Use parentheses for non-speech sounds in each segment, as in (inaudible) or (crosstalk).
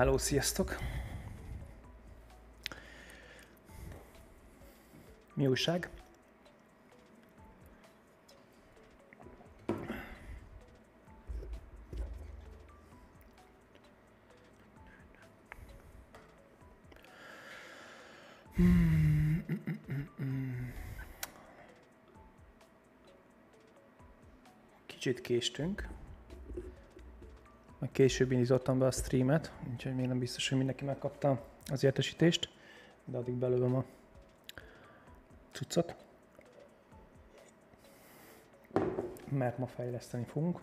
Hello, sziasztok! Mi újság? Kicsit késtünk. Később indítottam be a streamet, úgyhogy még nem biztos, hogy mindenki megkapta az értesítést, de addig belőlem a cuccot. Mert ma fejleszteni fogunk.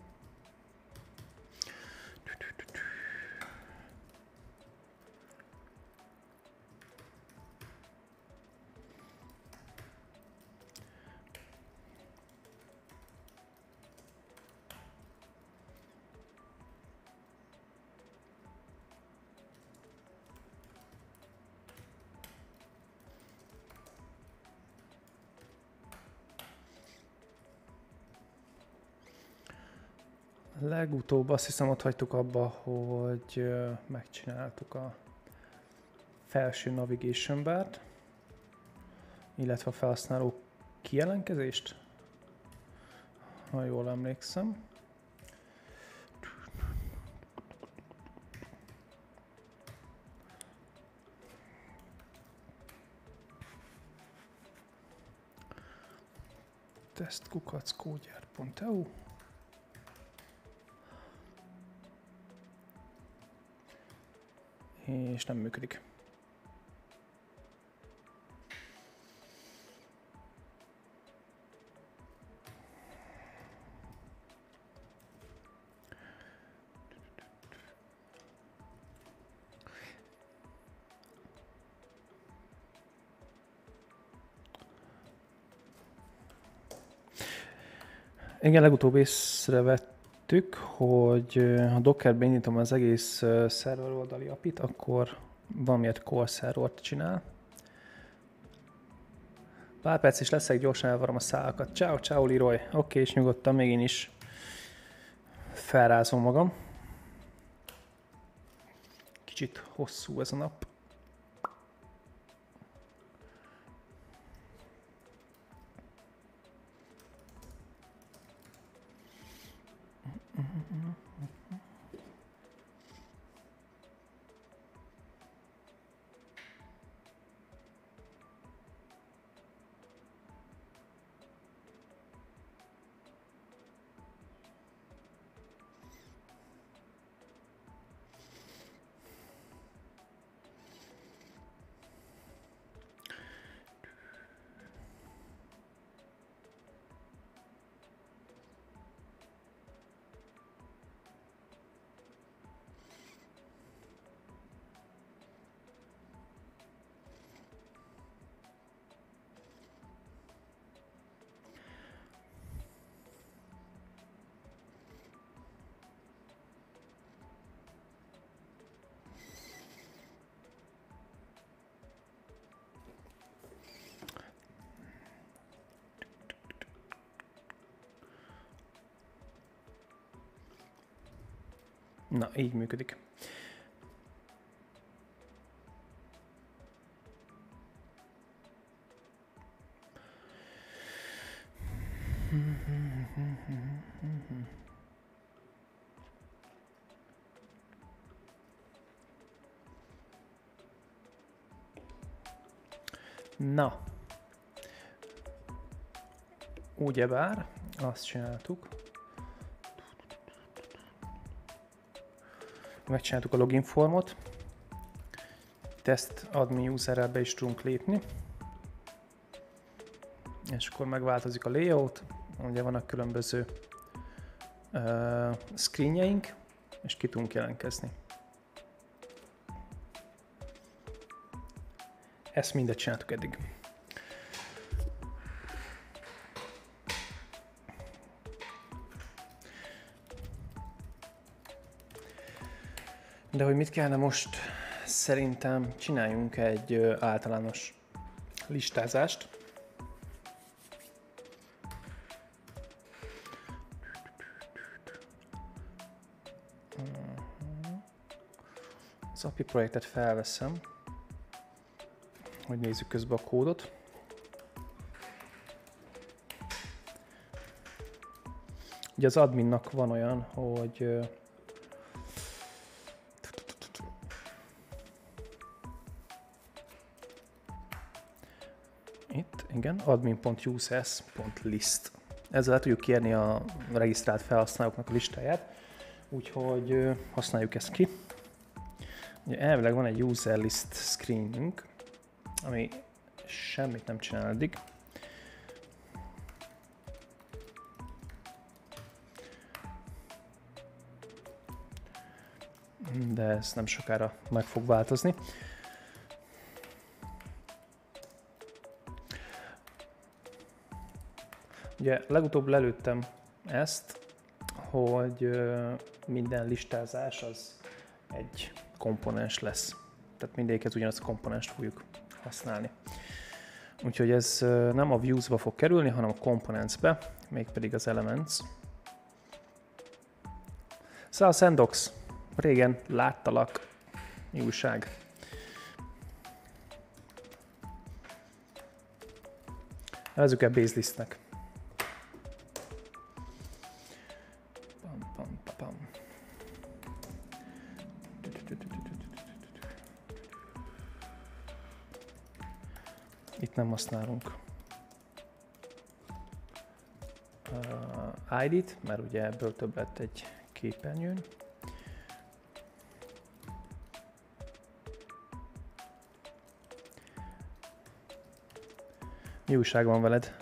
Legutóbb azt hiszem ott hagytuk abba, hogy megcsináltuk a felső navigation bar illetve a felhasználó kijelenkezést, ha jól emlékszem. testkukacskógyár.eu és nem működik. Igen, legutóbb észrevett tettük, hogy ha Dockerbe indítom az egész szerver oldali apit, akkor valamiért core servert csinál. Pár perc is leszek, gyorsan elvarom a szálakat. Ciao, ciao Leroy. Oké, okay, és nyugodtan még én is felrázom magam. Kicsit hosszú ez a nap. Így működik. Na, ugyebár azt csináltuk, megcsináltuk a login formot, test admin userrel be is tudunk lépni, és akkor megváltozik a layout, ugye vannak különböző uh, screenjeink, és ki tudunk jelentkezni. Ezt mindet csináltuk eddig. De hogy mit kellene most, szerintem csináljunk egy általános listázást. Az API projektet felveszem, hogy nézzük közben a kódot. Ugye az adminnak van olyan, hogy igen, admin.users.list. Ezzel le tudjuk kérni a regisztrált felhasználóknak a listáját, úgyhogy használjuk ezt ki. Ugye elvileg van egy user list screenünk, ami semmit nem csinál eddig. De ez nem sokára meg fog változni. Ugye legutóbb lelőttem ezt, hogy minden listázás az egy komponens lesz. Tehát mindegyikhez ugyanazt a komponenst fogjuk használni. Úgyhogy ez nem a views-ba fog kerülni, hanem a components-be, mégpedig az elements. Szóval Sandox, régen láttalak, mi újság? Nevezzük el baselistnek. Nem használunk uh, ID-t, mert ugye ebből több lett egy képernyőn. Mi újság van veled?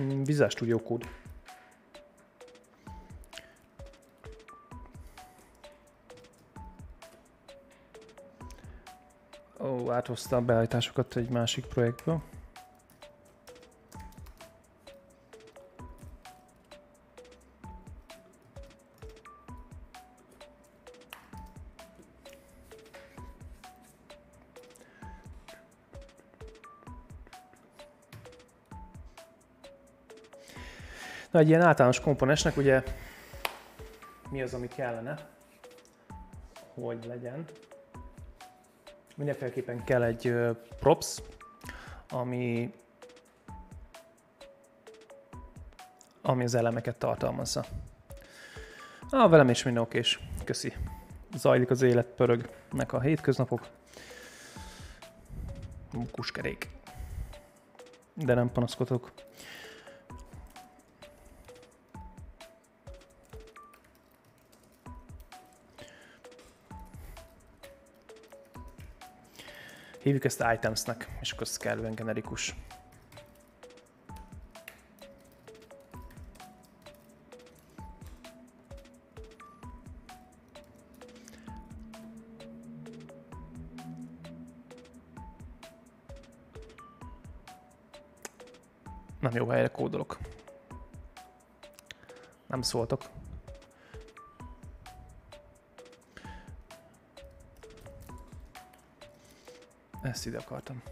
Mm, Visual Studio Code. Áthozta a beállításokat egy másik projektből. Na, egy ilyen általános komponensnek ugye mi az, ami kellene, hogy legyen mindenféleképpen kell egy props, ami, ami az elemeket tartalmazza. Ah, velem is minden okés. Köszi. Zajlik az élet, pörögnek a hétköznapok. Kuskerék. De nem panaszkodok. Hívjuk ezt itemsnek, és akkor ez kellően generikus. Nem jó helyre kódolok. Nem szóltok. Ezt ide akartam.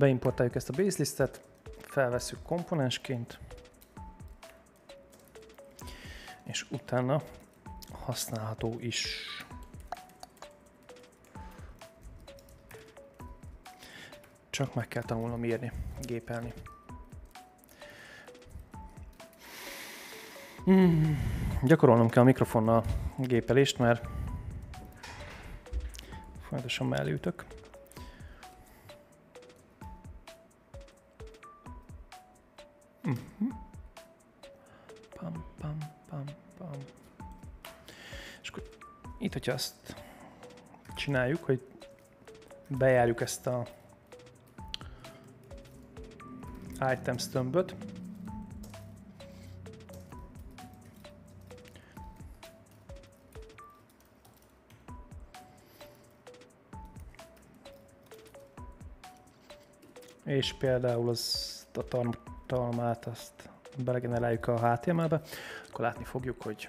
Beimportáljuk ezt a baselistet, felveszünk komponensként, és utána használható is. Csak meg kell tanulnom írni, gépelni. Hmm, gyakorolnom kell a mikrofonnal gépelést, mert folyamatosan mellé hogyha azt csináljuk, hogy bejárjuk ezt a items tömböt, és például az a tartalmát azt belegeneráljuk a HTML-be, akkor látni fogjuk, hogy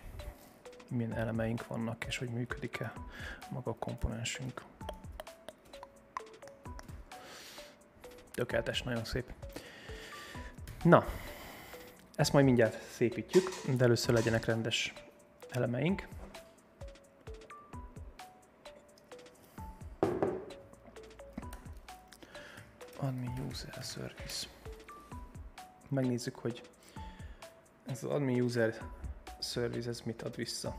milyen elemeink vannak, és hogy működik-e maga a komponensünk. Tökéletes, nagyon szép. Na, ezt majd mindjárt szépítjük, de először legyenek rendes elemeink. Admin User Service. Megnézzük, hogy ez az Admin User Service ez mit ad vissza.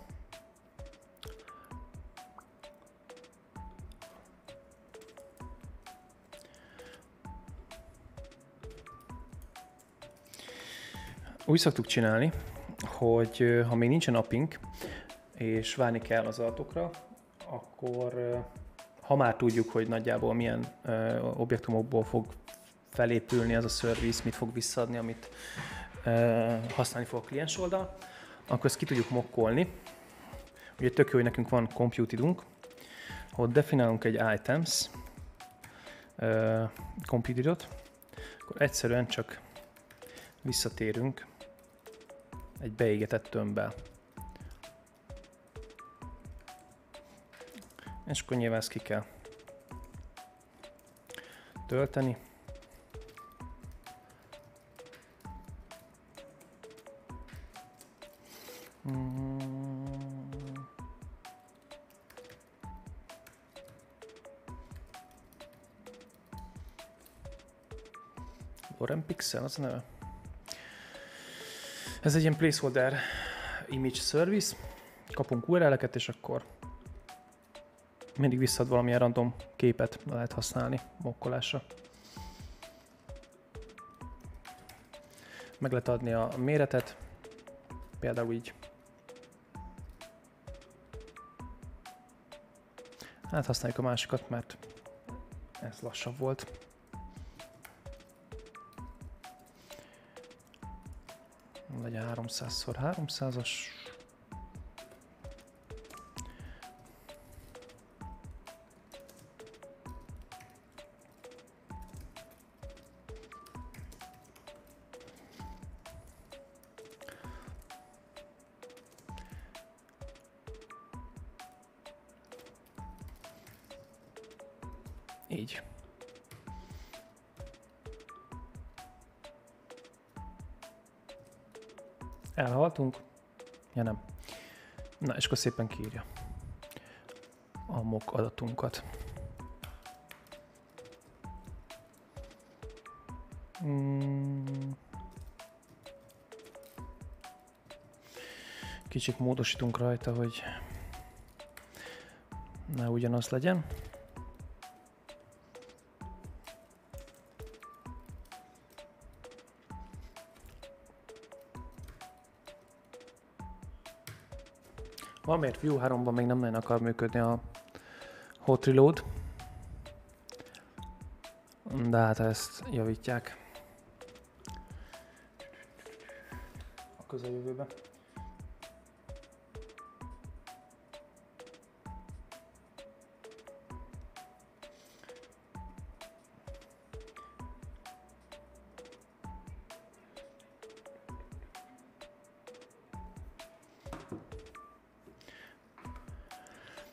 Úgy szoktuk csinálni, hogy ha még nincsen appink, és várni kell az adatokra, akkor ha már tudjuk, hogy nagyjából milyen objektumokból fog felépülni az a service, mit fog visszaadni, amit használni fog a kliens oldal, akkor ezt ki tudjuk mokkolni. Ugye tök jó, hogy nekünk van compute-idunk, hogy definálunk egy items uh, compute akkor egyszerűen csak visszatérünk egy beégetett tömbbe. És akkor nyilván ezt ki kell tölteni. Pixel az a neve. Ez egy ilyen placeholder image service, kapunk URL-eket, és akkor mindig visszad valamilyen random képet lehet használni mokkolásra. Meg lehet adni a méretet, például így. Hát használjuk a másikat, mert ez lassabb volt. 300x300-as Elhaltunk? Ja nem. Na, és akkor szépen kiírja a mock adatunkat. Hmm. Kicsit módosítunk rajta, hogy ne ugyanaz legyen. Valamiért View 3-ban még nem nagyon akar működni a hot reload. De hát ezt javítják. A közeljövőben.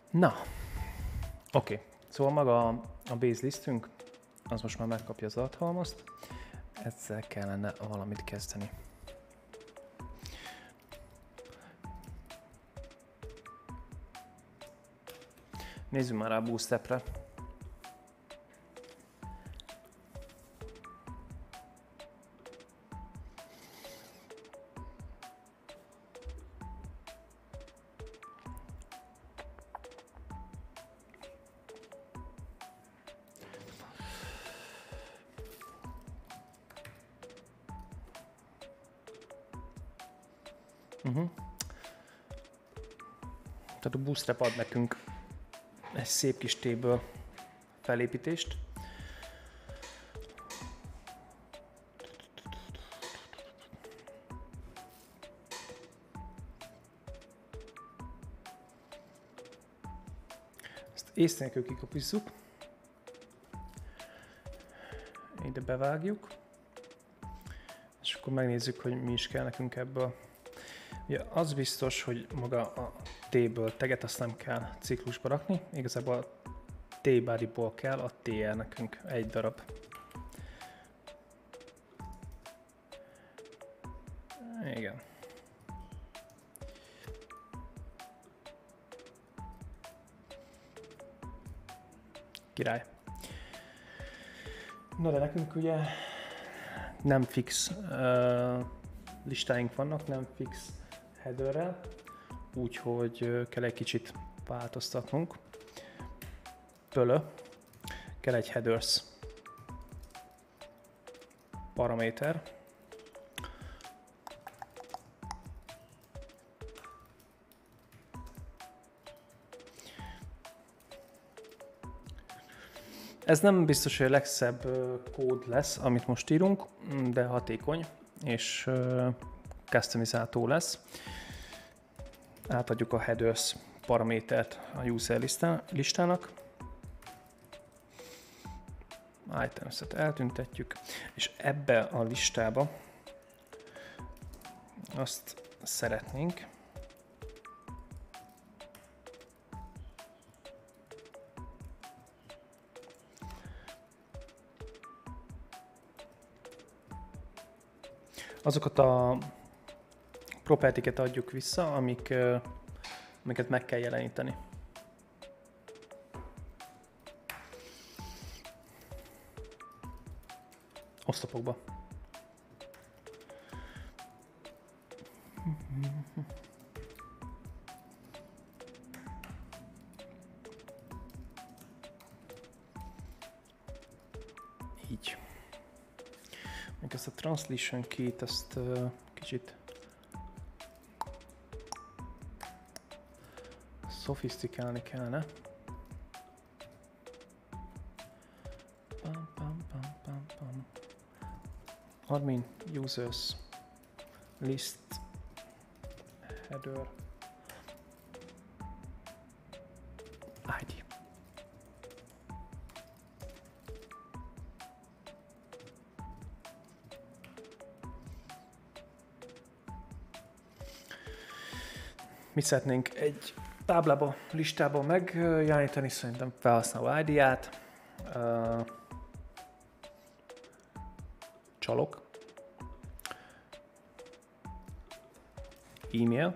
Na, oké. Okay. Szóval maga a, a base listünk, az most már megkapja az adathalmazt. Ezzel kellene valamit kezdeni. Nézzük már a bootstrap-re. Bootstrap ad nekünk egy szép kis téből felépítést. Ezt ész nélkül kikopizzuk. ide bevágjuk, és akkor megnézzük, hogy mi is kell nekünk ebből. Ugye az biztos, hogy maga a T-ből teget azt nem kell ciklusba rakni, igazából a T-bodyból kell a TR nekünk egy darab. Igen. Király. Na de nekünk ugye nem fix uh, listáink vannak, nem fix headerrel, úgyhogy kell egy kicsit változtatnunk. Pölö, kell egy headers paraméter, Ez nem biztos, hogy a legszebb kód lesz, amit most írunk, de hatékony és customizáltó lesz. Átadjuk a headers paramétert a user listának. Items-et eltüntetjük, és ebbe a listába azt szeretnénk, azokat a propertiket adjuk vissza, amik, amiket meg kell jeleníteni. Oszlopokba. translation key-t azt uh, kicsit szofisztikálni kellene. Pam, pam, pam, pam, pam. Admin users list header mit szeretnénk egy táblába, listába megjeleníteni, szerintem felhasználó ID-ját, csalok, e-mail,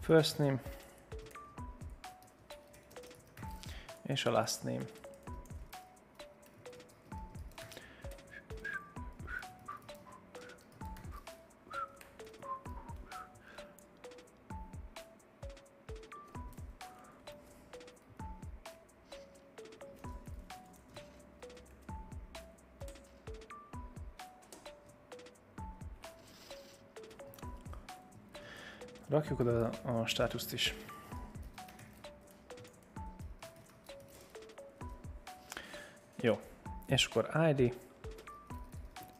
first name és a last name. Rakjuk oda a státuszt is. Jó. És akkor ID,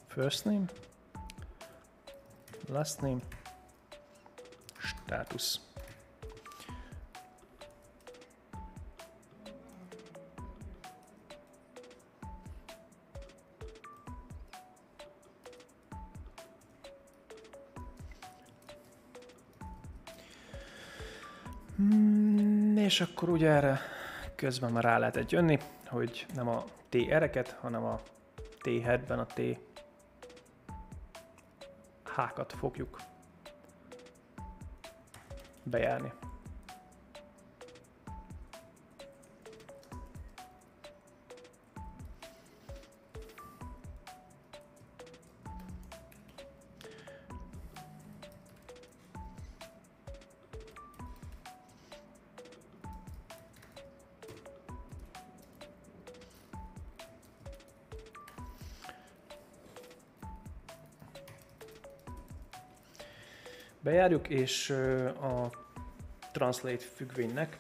first name, last name, státusz. Akkor ugye erre közben már rá lehetett jönni, hogy nem a TR-eket, hanem a T-headben a T hákat fogjuk bejárni. Bejárjuk, és a Translate függvénynek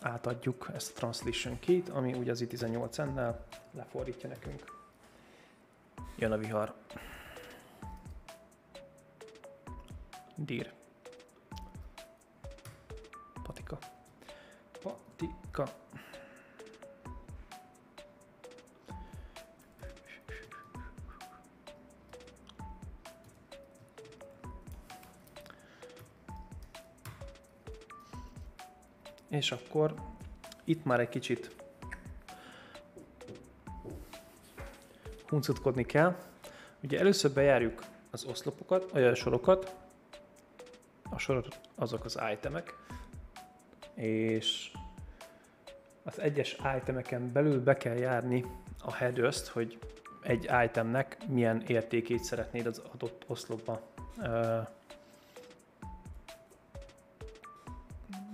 átadjuk ezt a Translation Key-t, ami ugye az i18-nel lefordítja nekünk. Jön a vihar. És akkor itt már egy kicsit huncutkodni kell. Ugye először bejárjuk az oszlopokat, vagy a sorokat, a sorok azok az itemek, és az egyes itemeken belül be kell járni a headers hogy egy itemnek milyen értékét szeretnéd az adott oszlopba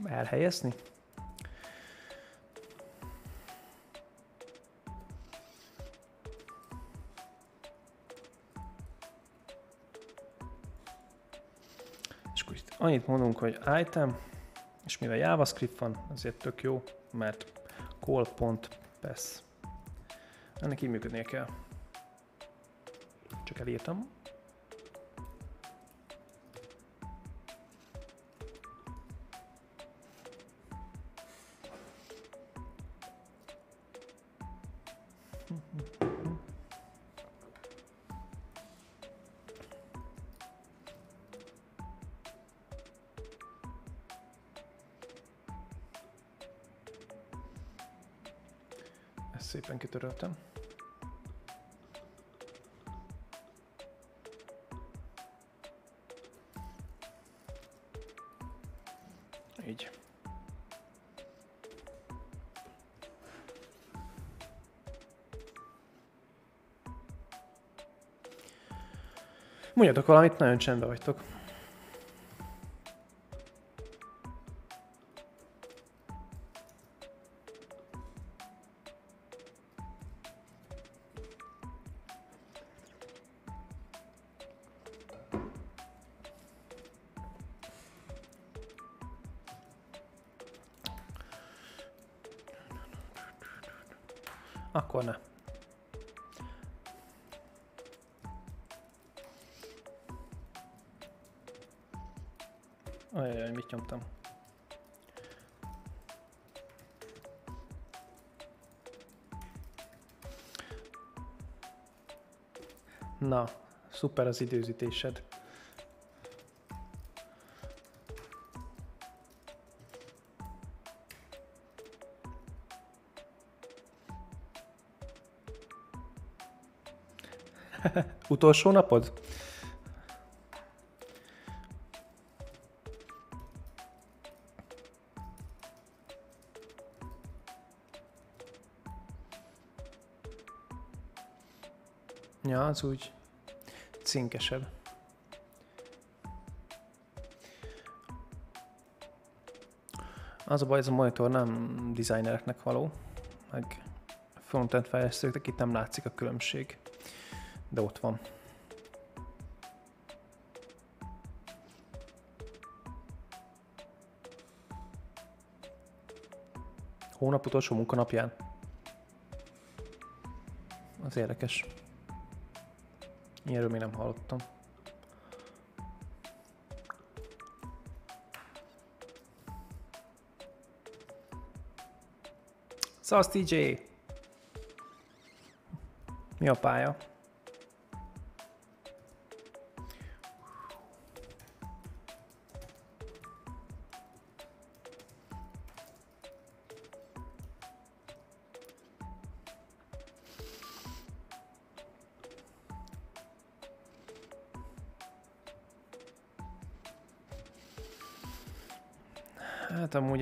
elhelyezni. Annyit mondunk, hogy item, és mivel JavaScript van, azért tök jó, mert call.pass. Ennek így működnie kell. Csak elírtam. Így. Mondjatok valamit, nagyon csendben vagytok. Szuper az időzítésed. (laughs) Utolsó napod? Ja, az úgy cinkesebb. Az a baj, ez a monitor nem designereknek való, meg frontend fejlesztőknek itt nem látszik a különbség, de ott van. Hónap utolsó munkanapján. Az érdekes. Ilyenről még nem hallottam. Szasz TJ! Mi a pálya?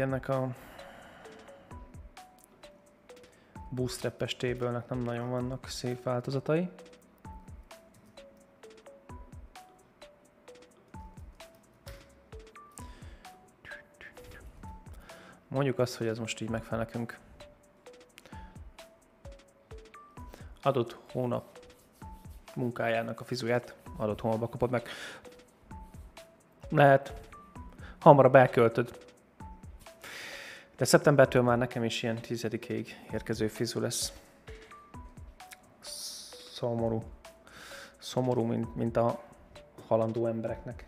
Ennek a bootstrap-es table nem nagyon vannak szép változatai. Mondjuk azt, hogy ez most így megfelel nekünk. Adott hónap munkájának a fizuját adott hónapban kapod meg. Lehet hamarabb elköltöd. De szeptembertől már nekem is ilyen tizedikéig érkező fizu lesz. Szomorú. Szomorú, mint, mint a halandó embereknek.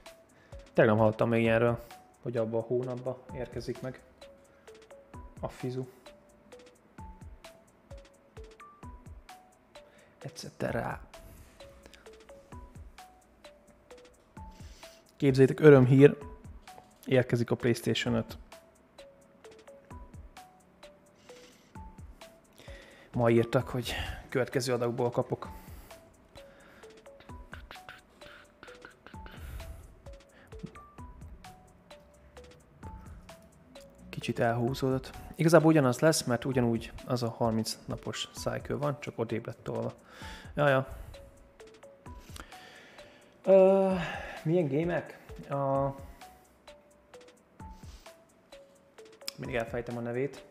Tényleg nem hallottam még ilyenről, hogy abban a hónapban érkezik meg a fizu. Etc. Képzeljétek, örömhír, érkezik a PlayStation 5. ma írtak, hogy következő adagból kapok. Kicsit elhúzódott. Igazából ugyanaz lesz, mert ugyanúgy az a 30 napos cycle van, csak odébb lett tolva. Jaja. Uh, milyen gémek? A... Mindig elfejtem a nevét.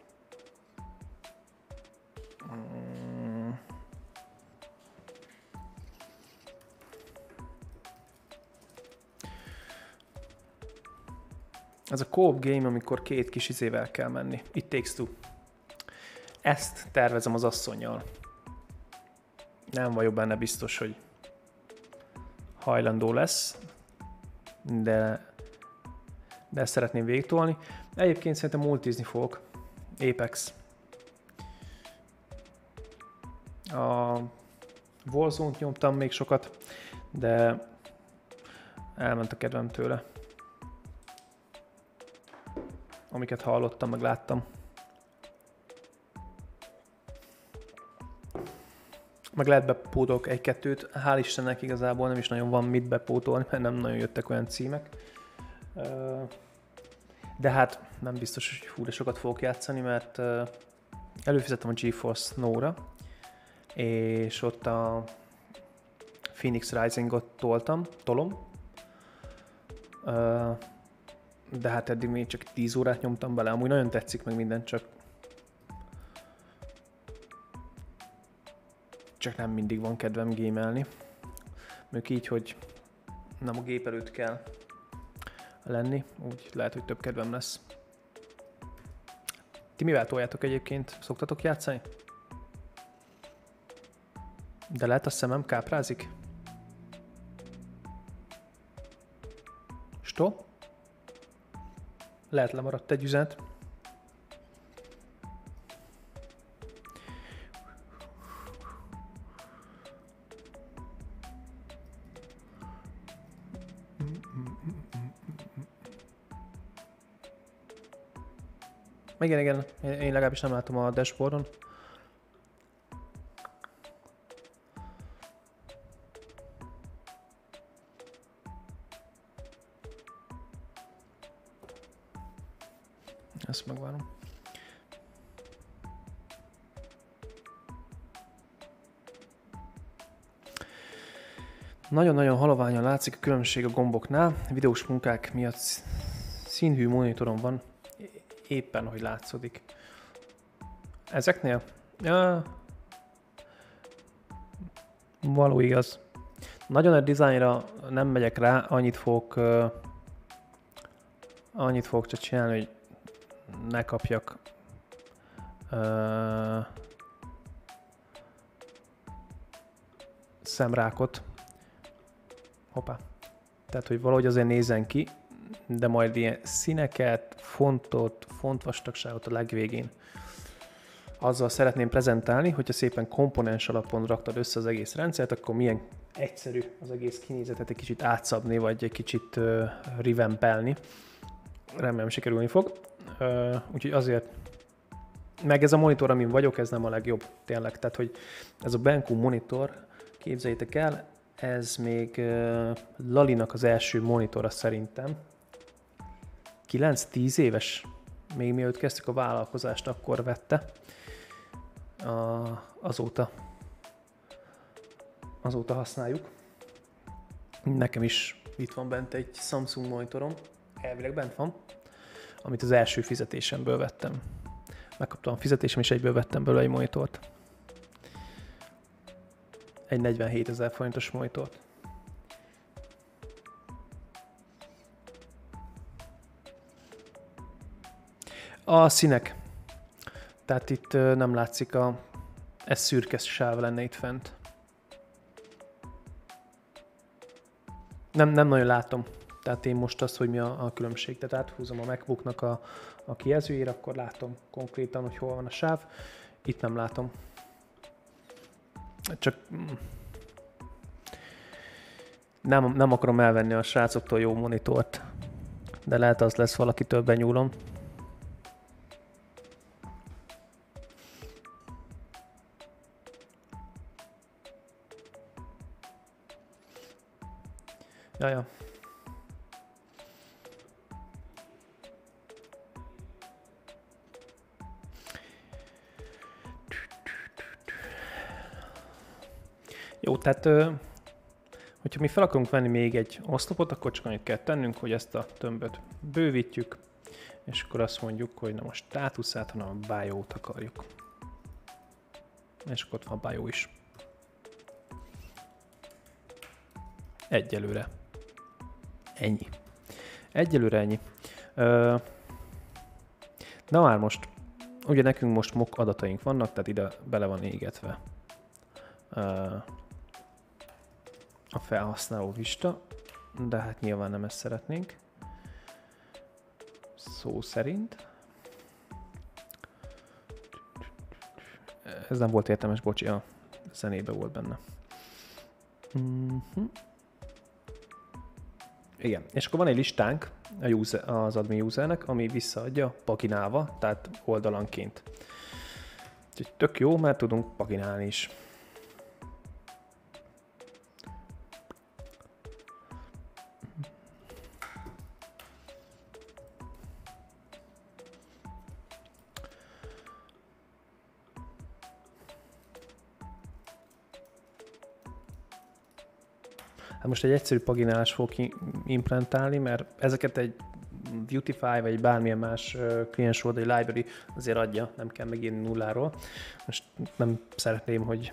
Ez a co-op game, amikor két kis izével kell menni. It takes two. Ezt tervezem az asszonyjal. Nem vagyok benne biztos, hogy hajlandó lesz, de, de ezt szeretném végtolni. Egyébként szerintem multizni fogok. Apex. A warzone nyomtam még sokat, de elment a kedvem tőle. Amiket hallottam, meg láttam. Meg lehet bepótolok egy-kettőt. Hál' Istennek igazából nem is nagyon van mit bepótolni, mert nem nagyon jöttek olyan címek. De hát nem biztos, hogy hú, de sokat fogok játszani, mert előfizettem a GeForce Snow-ra, és ott a Phoenix Rising-ot toltam, tolom. De hát eddig még csak 10 órát nyomtam bele, amúgy nagyon tetszik meg minden, csak csak nem mindig van kedvem gémelni. Még így, hogy nem a gép előtt kell lenni, úgy lehet, hogy több kedvem lesz. Ti mivel toljátok egyébként? Szoktatok játszani? De lehet a szemem káprázik? Stop? Lehet lemaradt egy üzenet. Igen, igen, én legalábbis nem látom a dashboardon. Nagyon-nagyon haloványan látszik a különbség a gomboknál. Videós munkák miatt színhű monitoron van, éppen, hogy látszódik. Ezeknél? Ja, való igaz. Nagyon a dizájnra nem megyek rá, annyit fogok, uh, annyit fogok csak csinálni, hogy ne kapjak uh, szemrákot. Hoppá. Tehát, hogy valahogy azért nézzen ki, de majd ilyen színeket, fontot, fontvastagságot a legvégén. Azzal szeretném prezentálni, hogyha szépen komponens alapon raktad össze az egész rendszert, akkor milyen egyszerű az egész kinézetet egy kicsit átszabni, vagy egy kicsit uh, revampelni. Remélem sikerülni fog. Uh, úgyhogy azért meg ez a monitor, amin vagyok, ez nem a legjobb, tényleg. Tehát, hogy ez a Benku monitor, képzeljétek el, ez még Lalinak az első monitora szerintem, 9-10 éves, még mielőtt kezdtük a vállalkozást, akkor vette. A, azóta, azóta használjuk. Nekem is itt van bent egy Samsung monitorom, elvileg bent van, amit az első fizetésemből vettem. Megkaptam a fizetésem, és egyből vettem belőle egy monitort. Egy 47 ezer forintos monitort. A színek. Tehát itt nem látszik a... Ez szürke sáv lenne itt fent. Nem, nem nagyon látom. Tehát én most azt, hogy mi a, a különbség. Tehát áthúzom a MacBooknak a, a kijelzőjére, akkor látom konkrétan, hogy hol van a sáv. Itt nem látom. Csak nem, nem akarom elvenni a srácoktól jó monitort, de lehet az lesz valaki többen nyúlom. Ja, ja. Tehát hogyha mi fel akarunk venni még egy oszlopot, akkor csak annyit kell tennünk, hogy ezt a tömböt bővítjük, és akkor azt mondjuk, hogy nem a státuszát, hanem a bio-t akarjuk. És akkor ott van a bio is. Egyelőre. Ennyi. Egyelőre ennyi. Na már most, ugye nekünk most mock adataink vannak, tehát ide bele van égetve a felhasználó lista, de hát nyilván nem ezt szeretnénk. Szó szerint. Ez nem volt értelmes, bocsi, a zenébe volt benne. Mm-hmm. Igen, és akkor van egy listánk a user, az admin usernek, ami visszaadja paginálva, tehát oldalanként. Úgyhogy tök jó, mert tudunk paginálni is. Most egy egyszerű paginálás fog implementálni, mert ezeket egy Beautify vagy bármilyen más kliens oldali library azért adja, nem kell megírni nulláról. Most nem szeretném, hogy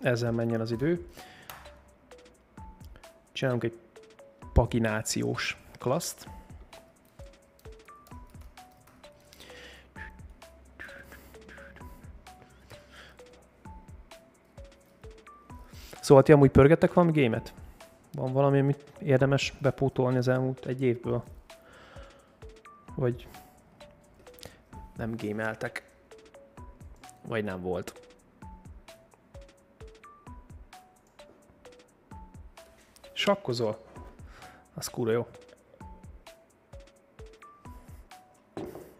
ezzel menjen az idő. Csinálunk egy paginációs klaszt. Szóval ti amúgy pörgettek valami gémet? Van valami, amit érdemes bepótolni az elmúlt egy évből? Vagy nem gémeltek? Vagy nem volt? Sakkozol? Az kúra jó.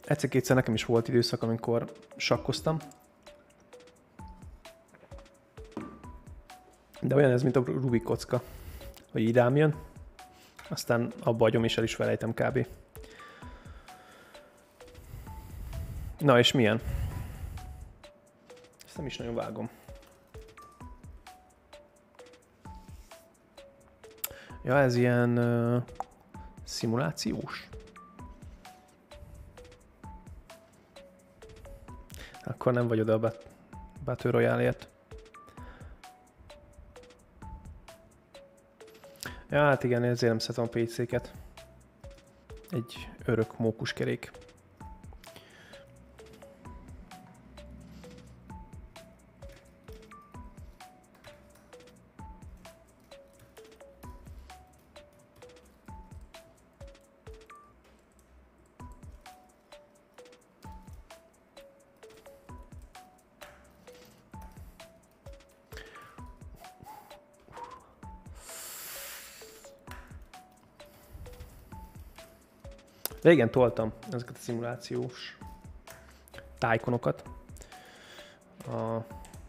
Egyszer-kétszer nekem is volt időszak, amikor sakkoztam, De olyan ez, mint a Rubik kocka, hogy idám jön, aztán abba agyom és el is felejtem kb. Na és milyen? Ezt nem is nagyon vágom. Ja, ez ilyen uh, szimulációs. Akkor nem vagy oda a Battle Royale-ért. Ja, hát igen, ezért nem szeretem a PC-ket. Egy örök mókuskerék. Régen toltam ezeket a szimulációs tájkonokat. A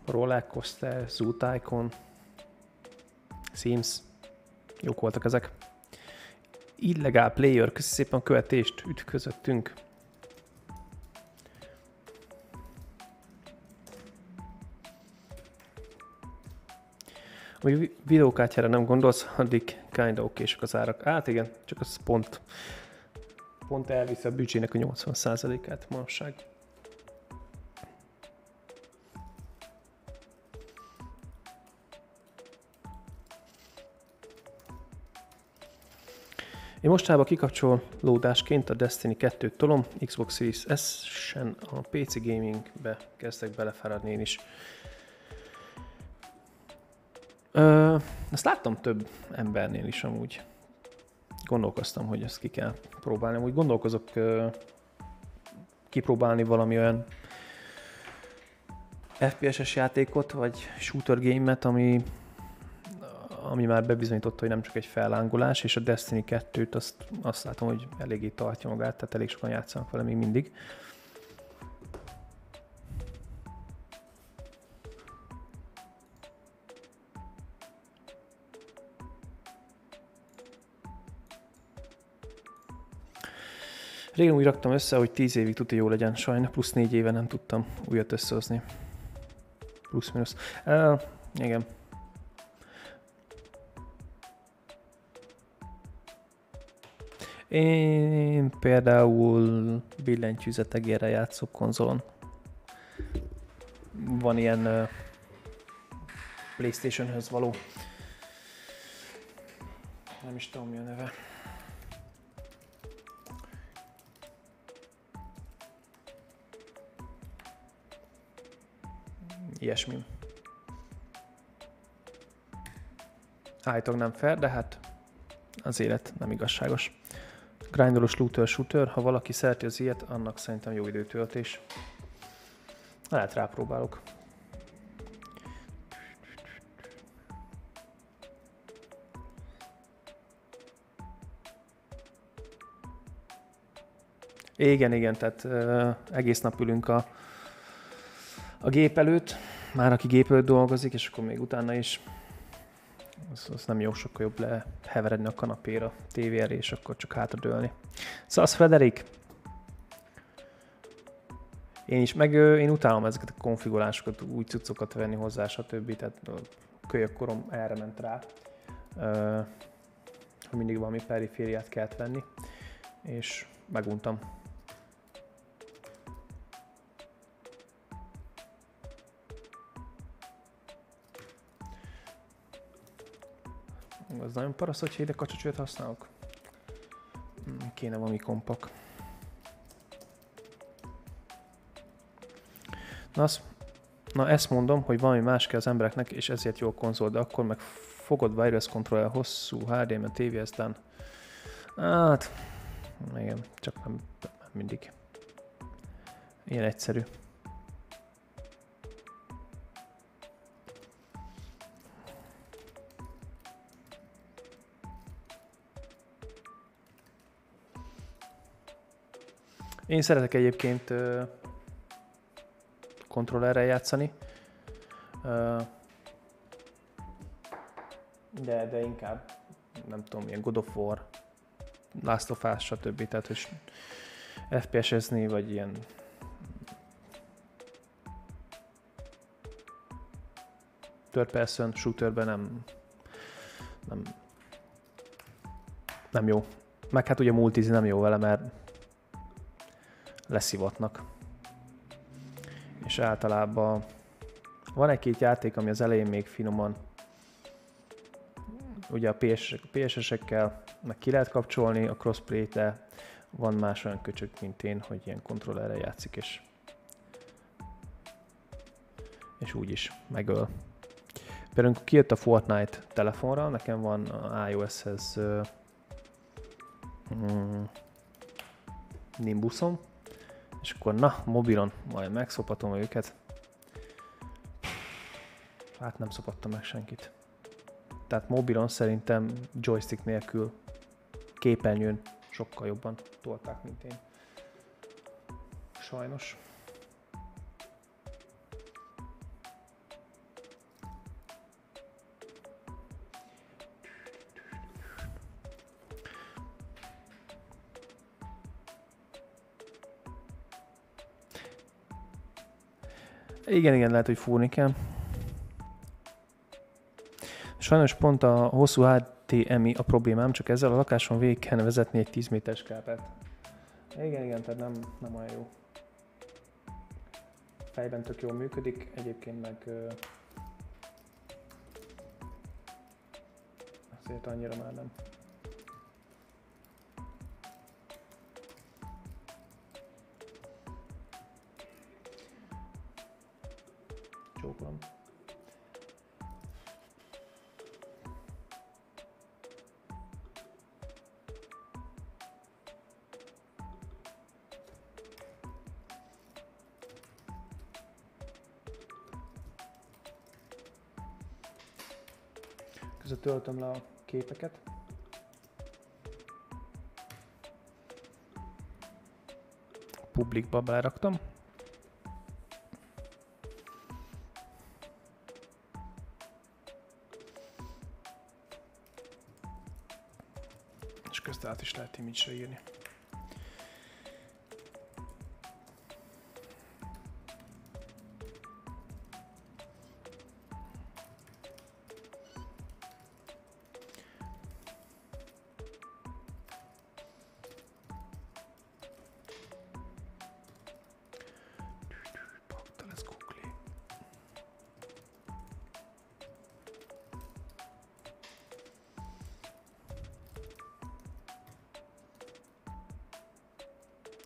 Roller Coaster, Zoo Tycoon, Sims, jók voltak ezek. Illegál player, köszi szépen a követést, ütközöttünk. Amíg videókártyára nem gondolsz, addig kinda okések az árak. Hát igen, csak az pont pont elviszi a büdzsének a 80%-át manapság. Én mostában kikapcsolódásként a Destiny 2-t tolom, Xbox Series S-en a PC gamingbe kezdtek belefeladni én is. Ö, ezt láttam több embernél is amúgy gondolkoztam, hogy ezt ki kell próbálni. Úgy gondolkozok kipróbálni valami olyan FPS-es játékot, vagy shooter game-et, ami, ami már bebizonyította, hogy nem csak egy fellángolás, és a Destiny 2-t azt, azt látom, hogy eléggé tartja magát, tehát elég sokan játszanak vele még mindig. Régen úgy raktam össze, hogy 10 évig tudja jó legyen, sajnos plusz 4 éve nem tudtam újat összehozni. Plusz minusz. Uh, igen. Én például billentyűzetegérre játszok konzolon. Van ilyen uh, Playstation-höz való. Nem is tudom mi a neve. Ilyesmi. Állítólag nem fair, de hát az élet nem igazságos. Grindolós looter shooter, ha valaki szereti az ilyet, annak szerintem jó időtöltés. Lehet rápróbálok. Igen, igen, tehát uh, egész nap ülünk a, a gép előtt, már aki gép előtt dolgozik, és akkor még utána is az, az nem jó, sokkal jobb leheveredni a kanapéra, tévé elé, és akkor csak hátradőlni. Szóval az Frederik, én is, meg én utálom ezeket a konfigurásokat, új cuccokat venni hozzá, stb. Tehát a kölyök korom erre ment rá, hogy mindig valami perifériát kellett venni, és meguntam. Az nagyon paraszt, hogy ide kacsacsőt használok. Hmm, kéne valami kompak. Na, azt, na ezt mondom, hogy valami más kell az embereknek, és ezért jó konzol, de akkor meg fogod wireless controller hosszú HDMI TV, aztán hát, igen, csak nem, nem mindig. Ilyen egyszerű. Én szeretek egyébként kontrollerrel játszani, de, de inkább nem tudom, ilyen God of War, Last of Us, stb. Tehát, hogy FPS-ezni, vagy ilyen third person shooterben nem, nem, nem jó. Meg hát ugye multizni nem jó vele, mert leszivatnak. És általában van egy-két játék, ami az elején még finoman ugye a PSS-ekkel meg ki lehet kapcsolni a crossplay de van más olyan köcsök, mint én, hogy ilyen kontrollerre játszik, és, és úgy is megöl. Például kijött a Fortnite telefonra, nekem van iOS-hez uh, mm, Nimbusom, és akkor na, mobilon majd megszopatom őket. Hát nem szopattam meg senkit. Tehát mobilon szerintem joystick nélkül képernyőn sokkal jobban tolták, mint én. Sajnos. Igen, igen, lehet, hogy fúrni kell. Sajnos pont a hosszú HTMI a problémám, csak ezzel a lakáson végig kellene vezetni egy 10 méteres kábelt. Igen, igen, tehát nem, nem olyan jó. Fejben tök jól működik, egyébként meg azért annyira már nem. Töltöm le a képeket. Publikba beraktam. át is lehet image írni.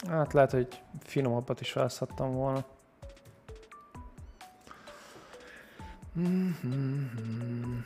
Hát lehet, hogy finomabbat is választhattam volna. Mm-hmm.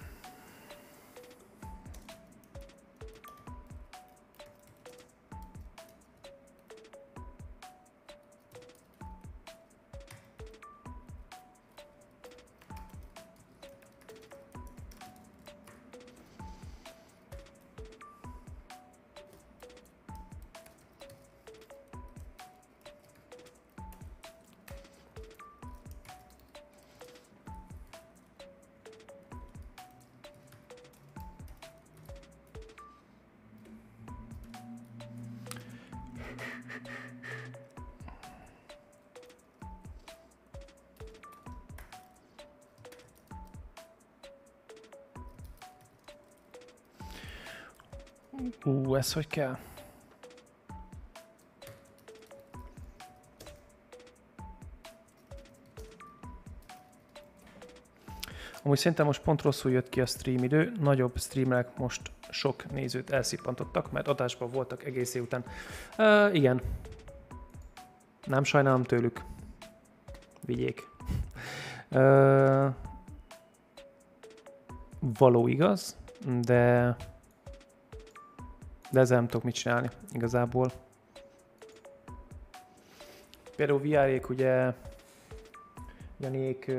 Ez hogy kell? Amúgy szerintem most pont rosszul jött ki a stream idő, nagyobb streamek most sok nézőt elszippantottak, mert adásban voltak egész után. Uh, igen. Nem sajnálom tőlük. Vigyék. Uh, való igaz, de de ezzel nem tudok mit csinálni igazából. Például VR-ék ugye Janiék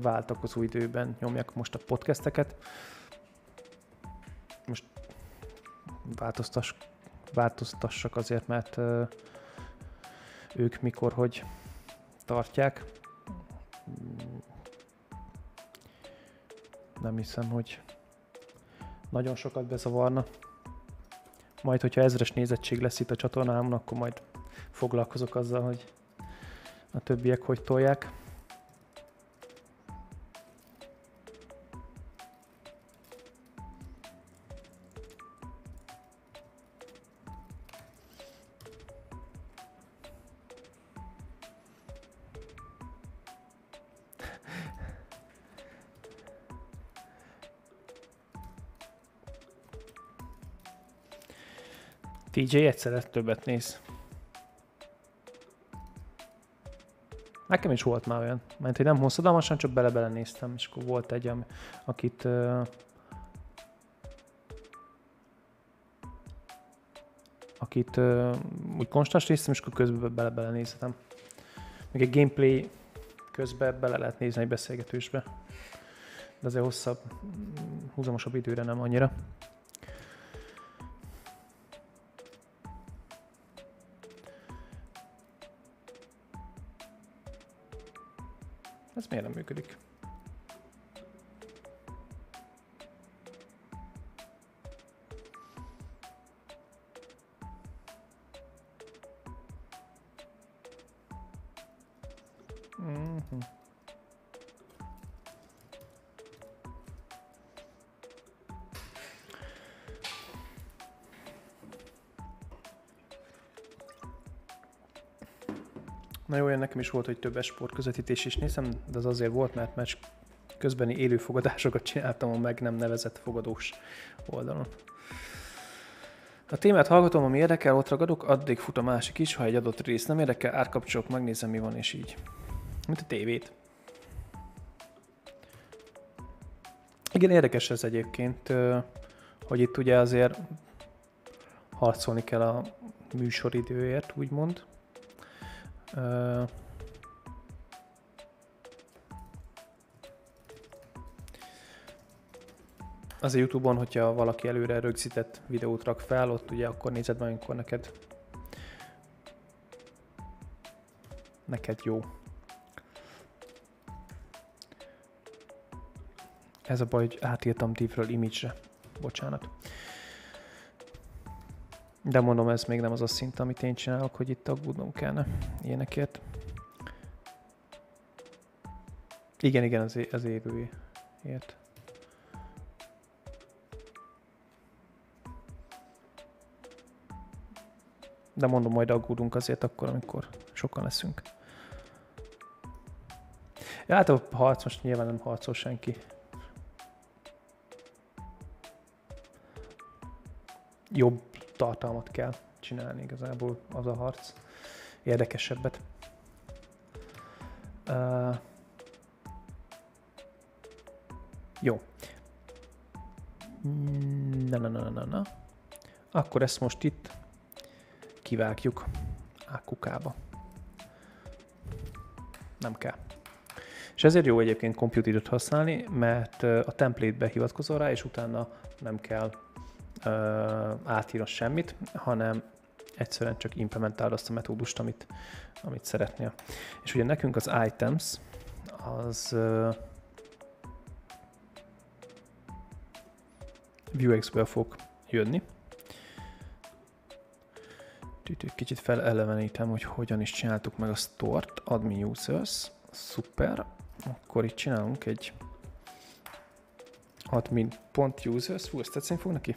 váltakozó időben nyomják most a podcasteket. Most változtass, változtassak azért, mert ők mikor, hogy tartják. Nem hiszem, hogy nagyon sokat bezavarna. Majd, hogyha ezres nézettség lesz itt a csatornámon, akkor majd foglalkozok azzal, hogy a többiek hogy tolják. TJ egyszerre többet néz. Nekem is volt már olyan, mert hogy nem hosszadalmasan, csak bele-bele néztem, és akkor volt egy, akit uh, akit uh, úgy konstans néztem, és akkor közben bele-bele néztem. Még egy gameplay közben bele lehet nézni egy beszélgetősbe. De azért hosszabb, húzamosabb időre nem annyira. Ez miért nem működik? Is volt, hogy több esport közvetítés is nézem, de az azért volt, mert meccs közbeni élő fogadásokat csináltam a meg nem nevezett fogadós oldalon. A témát hallgatom, ami érdekel, ott ragadok, addig fut a másik is, ha egy adott rész nem érdekel, árkapcsolok, megnézem mi van, és így. Mint a tévét. Igen, érdekes ez egyébként, hogy itt ugye azért harcolni kell a műsoridőért, úgymond. Az a Youtube-on, hogyha valaki előre rögzített videót rak fel, ott ugye akkor nézed meg, amikor neked neked jó. Ez a baj, hogy átírtam divről image-re. Bocsánat. De mondom, ez még nem az a szint, amit én csinálok, hogy itt aggódnom kellene ilyenekért. Igen, igen, az, az élőért. De mondom, majd aggódunk azért akkor, amikor sokan leszünk. Ja, hát a harc most nyilván nem harcol senki. Jobb tartalmat kell csinálni igazából az a harc. érdekesebbet. Uh, jó. Na, na, na, na, na. Akkor ezt most itt kivágjuk a kukába. Nem kell. És ezért jó egyébként computer használni, mert a template-be hivatkozol rá, és utána nem kell uh, átírni semmit, hanem egyszerűen csak implementálod azt a metódust, amit, amit szeretnél. És ugye nekünk az items, az uh, Vuex-ből fog jönni. Kicsit felelevenítem, hogy hogyan is csináltuk meg a store-t. Admin users, szuper. Akkor itt csinálunk egy admin.users. Fú, ezt tetszeni fog neki?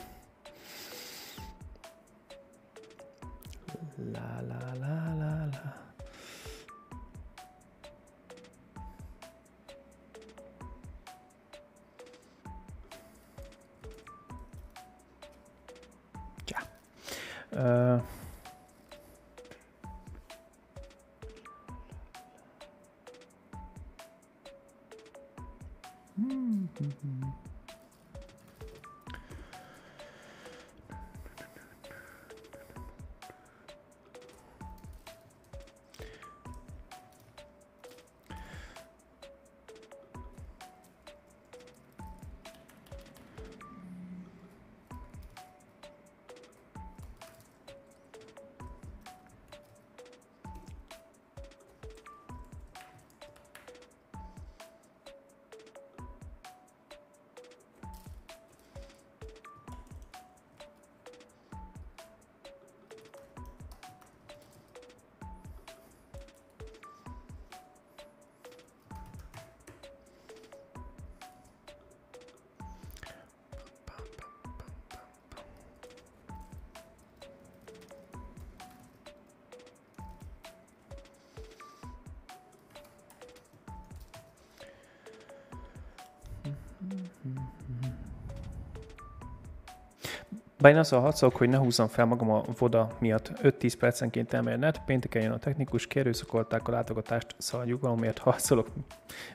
Bár én azzal hadszolok, hogy ne húzzam fel magam a voda miatt. 5-10 percenként elmegy net, pénteken jön a technikus, kérőszakolták a látogatást, szóval nyugalomért harcolok,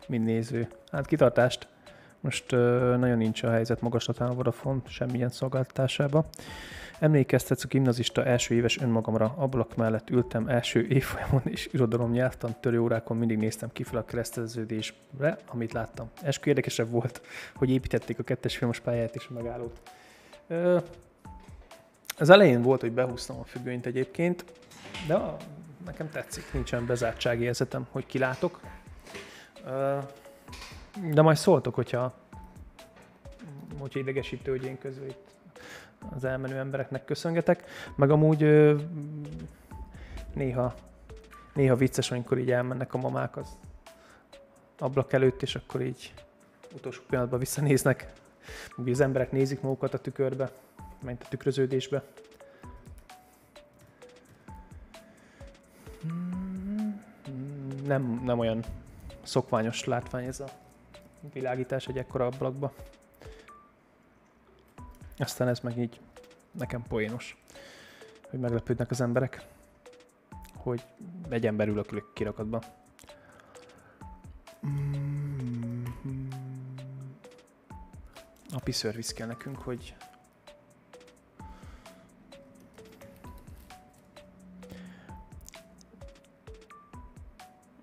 mint néző. Hát kitartást. Most ö, nagyon nincs a helyzet magaslatán a Vodafone semmilyen szolgáltatásába. Emlékeztetsz a gimnazista első éves önmagamra, ablak mellett ültem első évfolyamon és irodalom nyelvtan törő órákon mindig néztem ki fel a kereszteződésre, amit láttam. Eskü érdekesebb volt, hogy építették a kettes filmos pályát és a megállót. Az elején volt, hogy behúztam a függönyt egyébként, de a, nekem tetszik, nincsen bezártsági érzetem, hogy kilátok. De majd szóltok, hogyha, hogyha idegesítő, hogy én közül itt az elmenő embereknek köszöngetek. Meg amúgy néha, néha vicces, amikor így elmennek a mamák az ablak előtt, és akkor így utolsó pillanatban visszanéznek. Az emberek nézik magukat a tükörbe ment a tükröződésbe. Nem, nem olyan szokványos látvány ez a világítás egy ekkora ablakba. Aztán ez meg így nekem poénos, hogy meglepődnek az emberek, hogy egy ember ül a kirakatba. A piszörvisz kell nekünk, hogy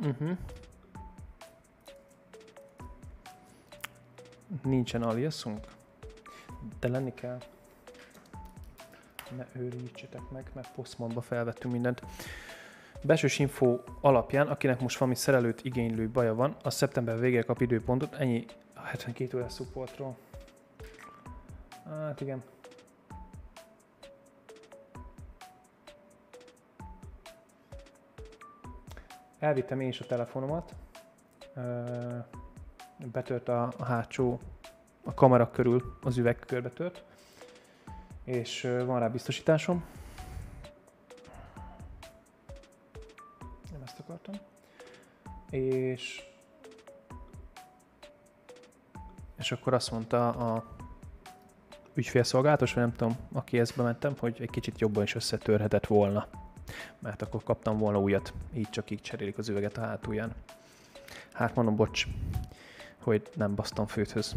Uh-huh. Nincsen aliasunk? De lenni kell. Ne őrítsetek meg, mert posztmonba felvettünk mindent. Belsős info alapján, akinek most valami szerelőt igénylő baja van, a szeptember végére kap időpontot, ennyi a 72 órás supportról. Hát igen, elvittem én is a telefonomat, betört a, hátsó, a kamera körül az üveg körbe tört, és van rá biztosításom. Nem ezt akartam. És és akkor azt mondta a ügyfélszolgálatos, vagy nem tudom, aki ezt bementem, hogy egy kicsit jobban is összetörhetett volna. Mert akkor kaptam volna újat. Így csak így cserélik az üveget a hátulján. Hát mondom, bocs, hogy nem basztam főthöz.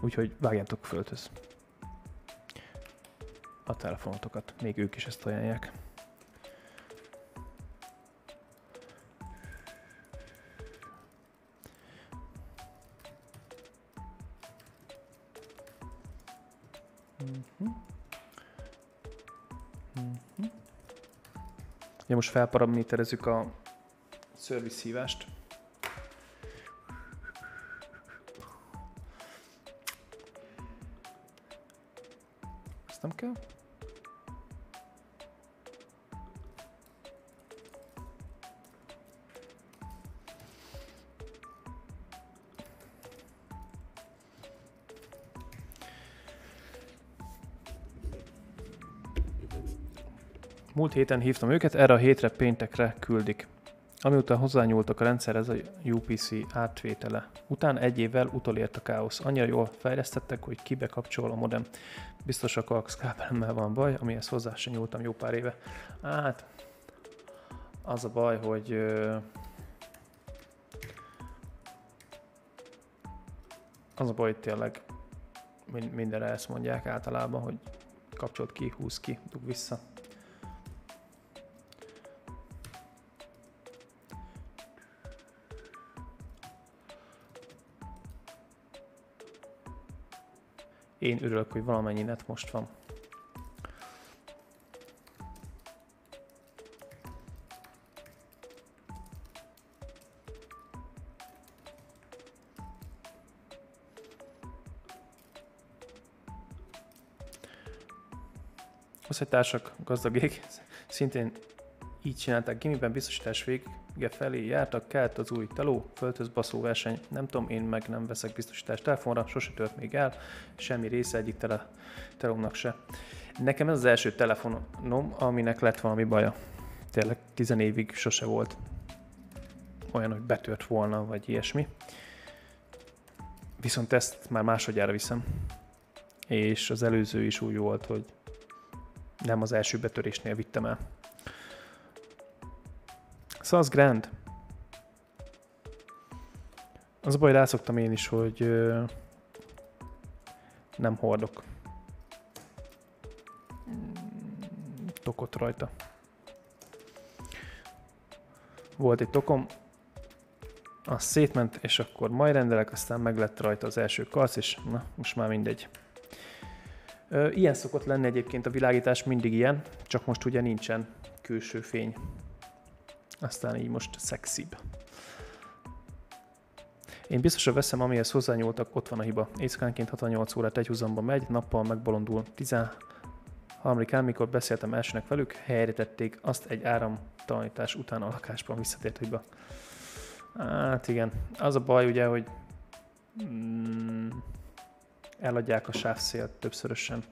Úgyhogy vágjátok földhöz a telefonotokat. Még ők is ezt ajánlják. Mhm. Mhm. Ja, most felparaméterezzük a service hívást. Múlt héten hívtam őket, erre a hétre péntekre küldik. Amiután hozzányúltak a rendszerhez a UPC átvétele. Után egy évvel utolért a káosz. Annyira jól fejlesztettek, hogy kibe kapcsol a modem. Biztos a coax kábelemmel van baj, amihez hozzá sem nyúltam jó pár éve. Hát, az a baj, hogy az a baj, hogy tényleg mindenre ezt mondják általában, hogy kapcsolt ki, húz ki, dug vissza. Én örülök, hogy valamennyi net most van. Osztálytársak, gazdagék, szintén így csinálták gimiben biztosítás vége felé jártak, kelt az új teló, földhöz baszó verseny, nem tudom, én meg nem veszek biztosítást telefonra, sose tört még el, semmi része egyik tele, telómnak se. Nekem ez az első telefonom, aminek lett valami baja. Tényleg 10 évig sose volt olyan, hogy betört volna, vagy ilyesmi. Viszont ezt már másodjára viszem. És az előző is úgy volt, hogy nem az első betörésnél vittem el. Szóval az grand. Az a baj, rászoktam én is, hogy ö, nem hordok tokot rajta. Volt egy tokom, az szétment, és akkor majd rendelek, aztán meg lett rajta az első karc, és na, most már mindegy. Ilyen szokott lenni egyébként a világítás, mindig ilyen, csak most ugye nincsen külső fény aztán így most szexibb. Én biztosan veszem, amihez hozzányúltak, ott van a hiba. Éjszakánként 68 órát egy húzamban megy, nappal megbolondul. 13. mikor beszéltem elsőnek velük, helyre tették, azt egy áramtalanítás után a lakásban visszatért hiba. Hát igen, az a baj ugye, hogy mm, eladják a sávszélt többszörösen.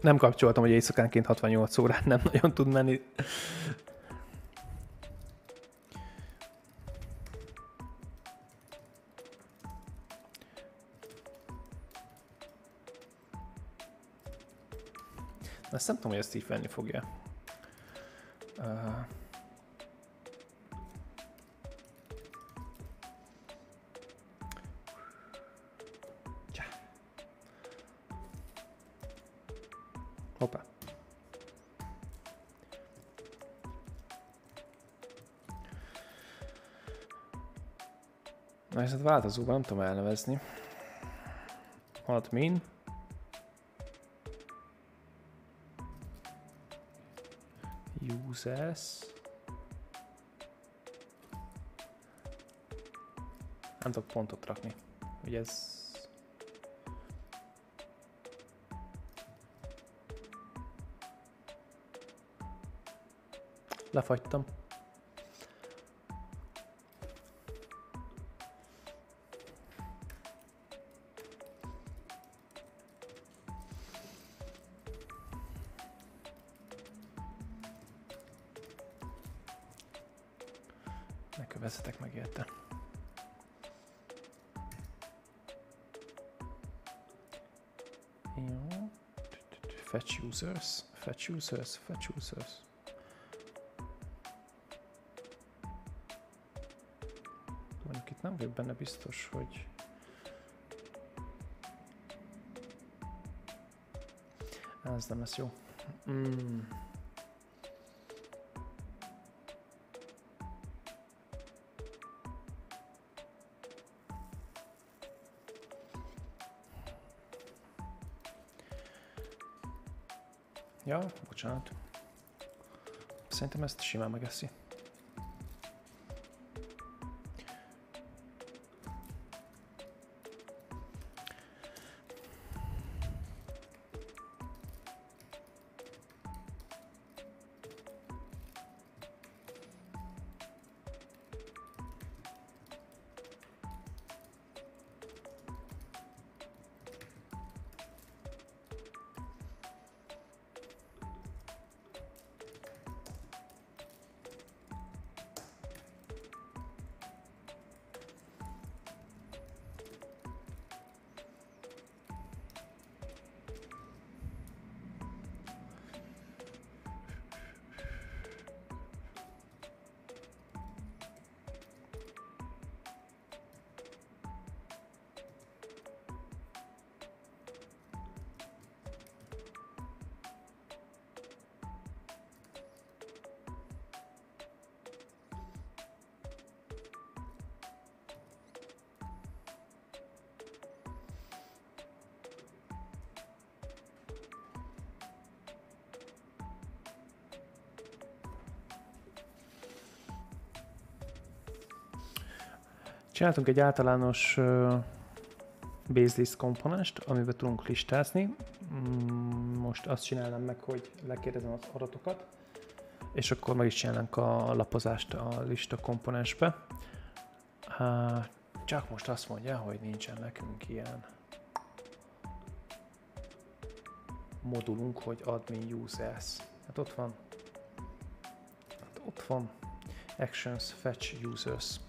Nem kapcsoltam, hogy éjszakánként 68 órát nem nagyon tud menni. Ezt nem tudom, hogy ezt így venni fogja. Uh... Hoppá. Na ez változóban nem tudom elnevezni. Admin. Users. Nem tudok pontot rakni. Ugye ez lefagytam. Ne köveszetek meg érte. Jó. Fetch users, fetch users, fetch users. Vagyok benne biztos, hogy ez nem lesz jó. Mm. Ja, bocsánat. Szerintem ezt simán megeszi. Csináltunk egy általános uh, baselist komponest, amiben tudunk listázni. Mm, most azt csinálnám meg, hogy lekérdezem az adatokat, és akkor meg is csinálnánk a lapozást a lista komponensbe. Csak most azt mondja, hogy nincsen nekünk ilyen modulunk, hogy admin users. Hát ott van. Hát ott van. Actions fetch users.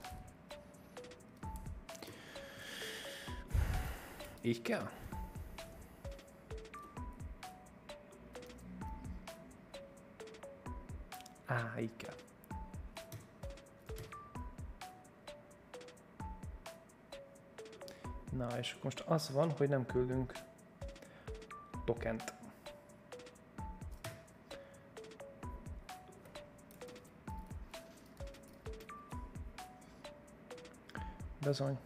Így kell? Á, így kell. Na, és most az van, hogy nem küldünk tokent. Bizony.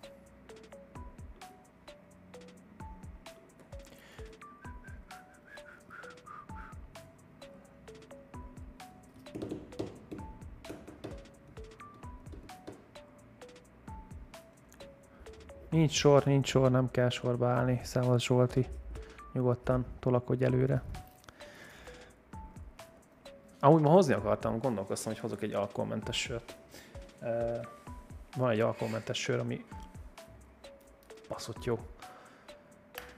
Nincs sor, nincs sor, nem kell sorba állni. Szevasz Zsolti. Nyugodtan tolakodj előre. Amúgy ma hozni akartam, gondolkoztam, hogy hozok egy alkoholmentes sört. Van egy alkoholmentes sör, ami baszott jó.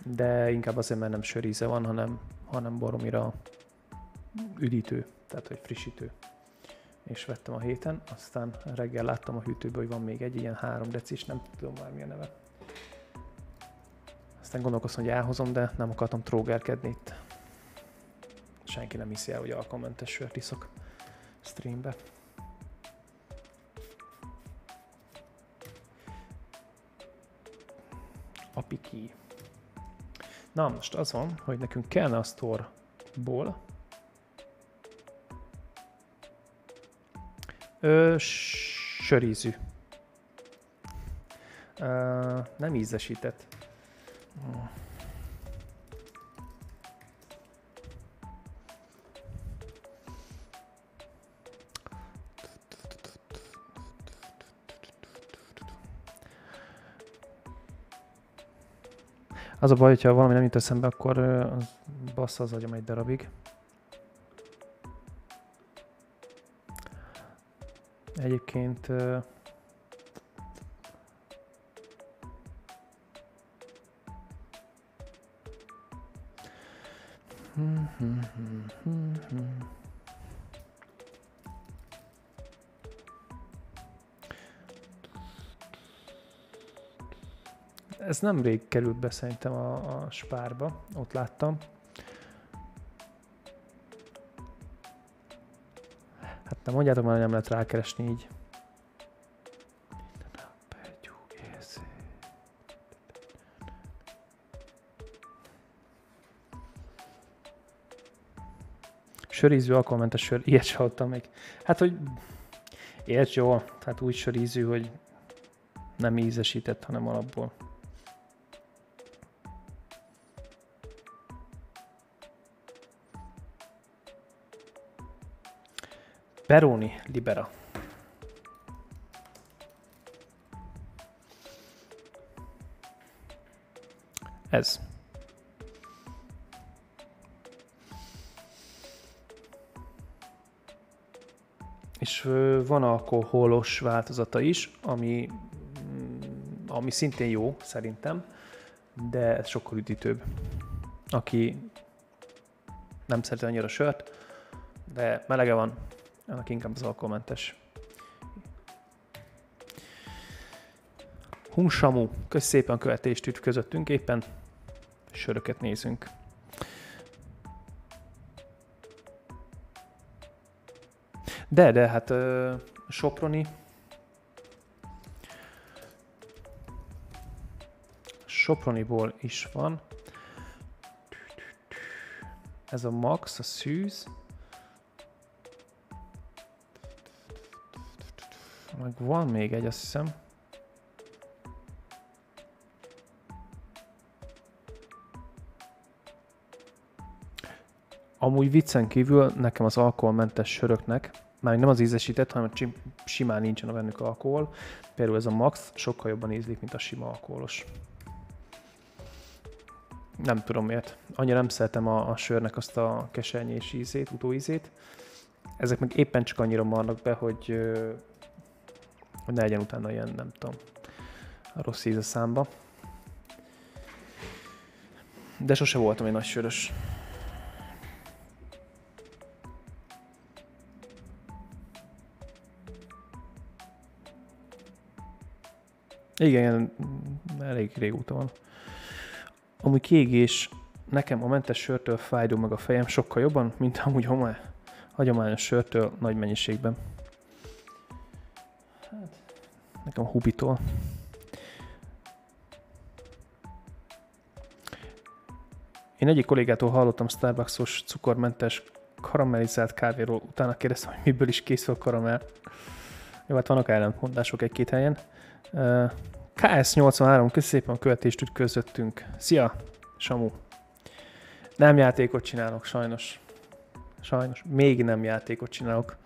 De inkább azért, mert nem söríze van, hanem, hanem boromira üdítő, tehát hogy frissítő. És vettem a héten, aztán reggel láttam a hűtőből, hogy van még egy ilyen három decis, nem tudom már mi a neve. Aztán gondolkoztam, hogy elhozom, de nem akartam trógerkedni itt. Senki nem hiszi el, hogy alkalmentes sört iszok streambe. Apiki. Na most az van, hogy nekünk kellene a store-ból Ö, sörízű. Ö, nem ízesített. Az a baj, hogyha valami nem jut eszembe, akkor az bassza az agyam egy darabig. Egyébként Ez nem rég került be szerintem a, a spárba, ott láttam. Hát nem mondjátok már, hogy nem lehet rákeresni így. Sörízű, alkoholmentes sör, (laughs) ilyet sem hallottam még. Hát, hogy ilyet jó, tehát úgy sörízű, hogy nem ízesített, hanem alapból. Peroni Libera. Ez. És van alkoholos változata is, ami, mm, ami szintén jó szerintem, de ez sokkal üdítőbb. Aki nem szereti annyira sört, de melege van, annak inkább az alkoholmentes. Humsamu, kösz szépen követést üdv közöttünk, éppen söröket nézünk. De, de, hát uh, Soproni, Soproniból is van. Ez a Max, a Szűz. Meg van még egy, azt hiszem. Amúgy viccen kívül nekem az alkoholmentes söröknek, már nem az ízesített, hanem simán nincsen a bennük alkohol. Például ez a Max sokkal jobban ízlik, mint a sima alkoholos. Nem tudom miért. Annyira nem szeretem a, a sörnek azt a kesernyés ízét, utóízét. Ezek meg éppen csak annyira marnak be, hogy hogy ne legyen utána ilyen, nem tudom, a rossz íz a számba. De sose voltam egy nagy sörös. Igen, elég régóta van. Amúgy kiégés, nekem a mentes sörtől fájdul meg a fejem sokkal jobban, mint amúgy hagyományos sörtől nagy mennyiségben. Nekem a Hubitól. Én egyik kollégától hallottam Starbucksos cukormentes karamellizált kávéról, utána kérdeztem, hogy miből is készül karamell. Jó, hát vannak ellentmondások egy-két helyen. KS83, köszönöm szépen a követést ütközöttünk. Szia, Samu. Nem játékot csinálok, sajnos. Sajnos. Még nem játékot csinálok.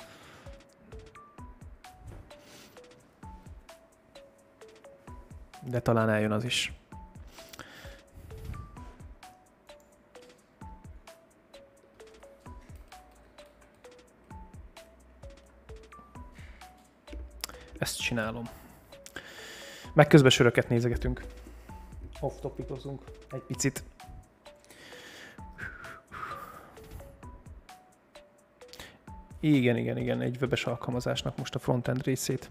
de talán eljön az is. Ezt csinálom. Meg közben söröket nézegetünk. off topicozunk egy picit. Igen, igen, igen, egy webes alkalmazásnak most a frontend részét.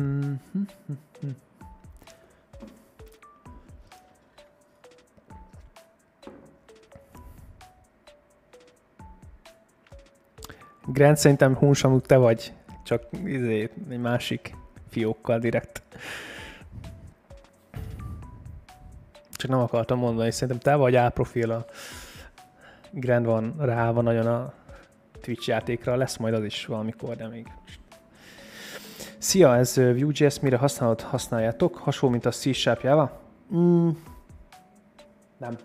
Mm-hmm. Grant, szerintem Hunsamuk te vagy, csak izé, egy másik fiókkal direkt. Csak nem akartam mondani, szerintem te vagy A profil a Grand van rá van nagyon a Twitch játékra, lesz majd az is valamikor, de még Szia, ez Vue.js, mire használod, használjátok? Hasonló, mint a C-Sharp Java? Mm, nem.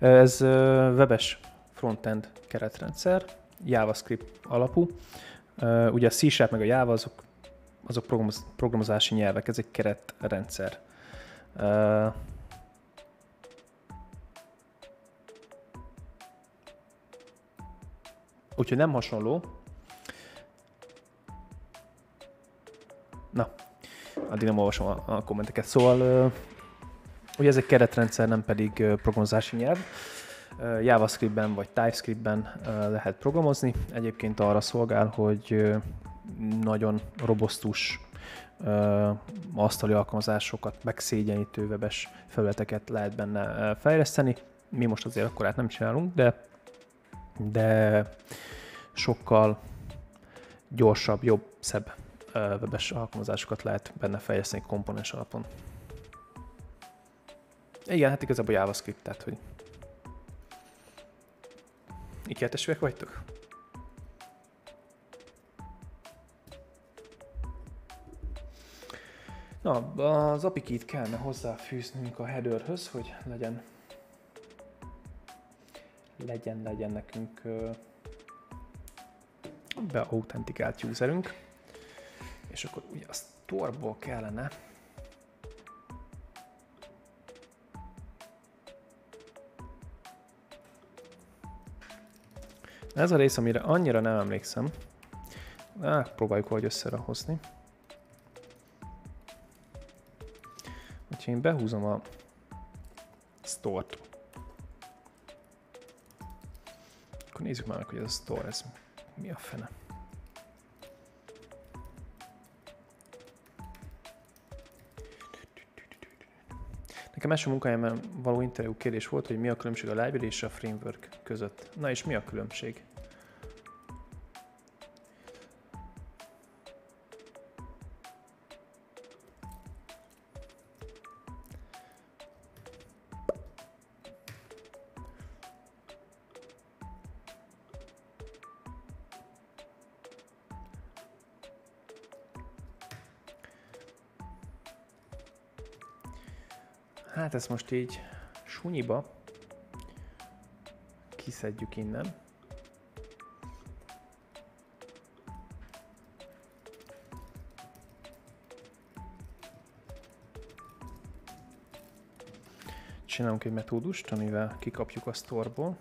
(laughs) ez webes frontend keretrendszer, JavaScript alapú. Ugye a C-Sharp meg a Java azok, azok programozási nyelvek, ez egy keretrendszer. Úgyhogy nem hasonló, Na, addig nem olvasom a, a kommenteket. Szóval uh, ugye ez egy keretrendszer, nem pedig uh, programozási nyelv. Uh, JavaScriptben vagy TypeScriptben uh, lehet programozni. Egyébként arra szolgál, hogy uh, nagyon robosztus ö, asztali alkalmazásokat, megszégyenítő webes felületeket lehet benne fejleszteni. Mi most azért akkor át nem csinálunk, de, de sokkal gyorsabb, jobb, szebb webes alkalmazásokat lehet benne fejleszteni komponens alapon. Igen, hát igazából JavaScript, tehát hogy Ikertesűek vagytok? Na, az apikit kellene hozzáfűznünk a headerhöz, hogy legyen legyen, legyen nekünk beautentikált userünk. És akkor ugye a store kellene Ez a rész, amire annyira nem emlékszem. Á, próbáljuk valahogy összehozni. Úgyhogy én behúzom a store-t. Akkor nézzük már meg, hogy ez a store, ez mi a fene. Nekem első munkájában való interjú kérdés volt, hogy mi a különbség a library és a framework között. Na és mi a különbség? Hát ezt most így sunyiba kiszedjük innen. Csinálunk egy metódust, amivel kikapjuk a sztorból.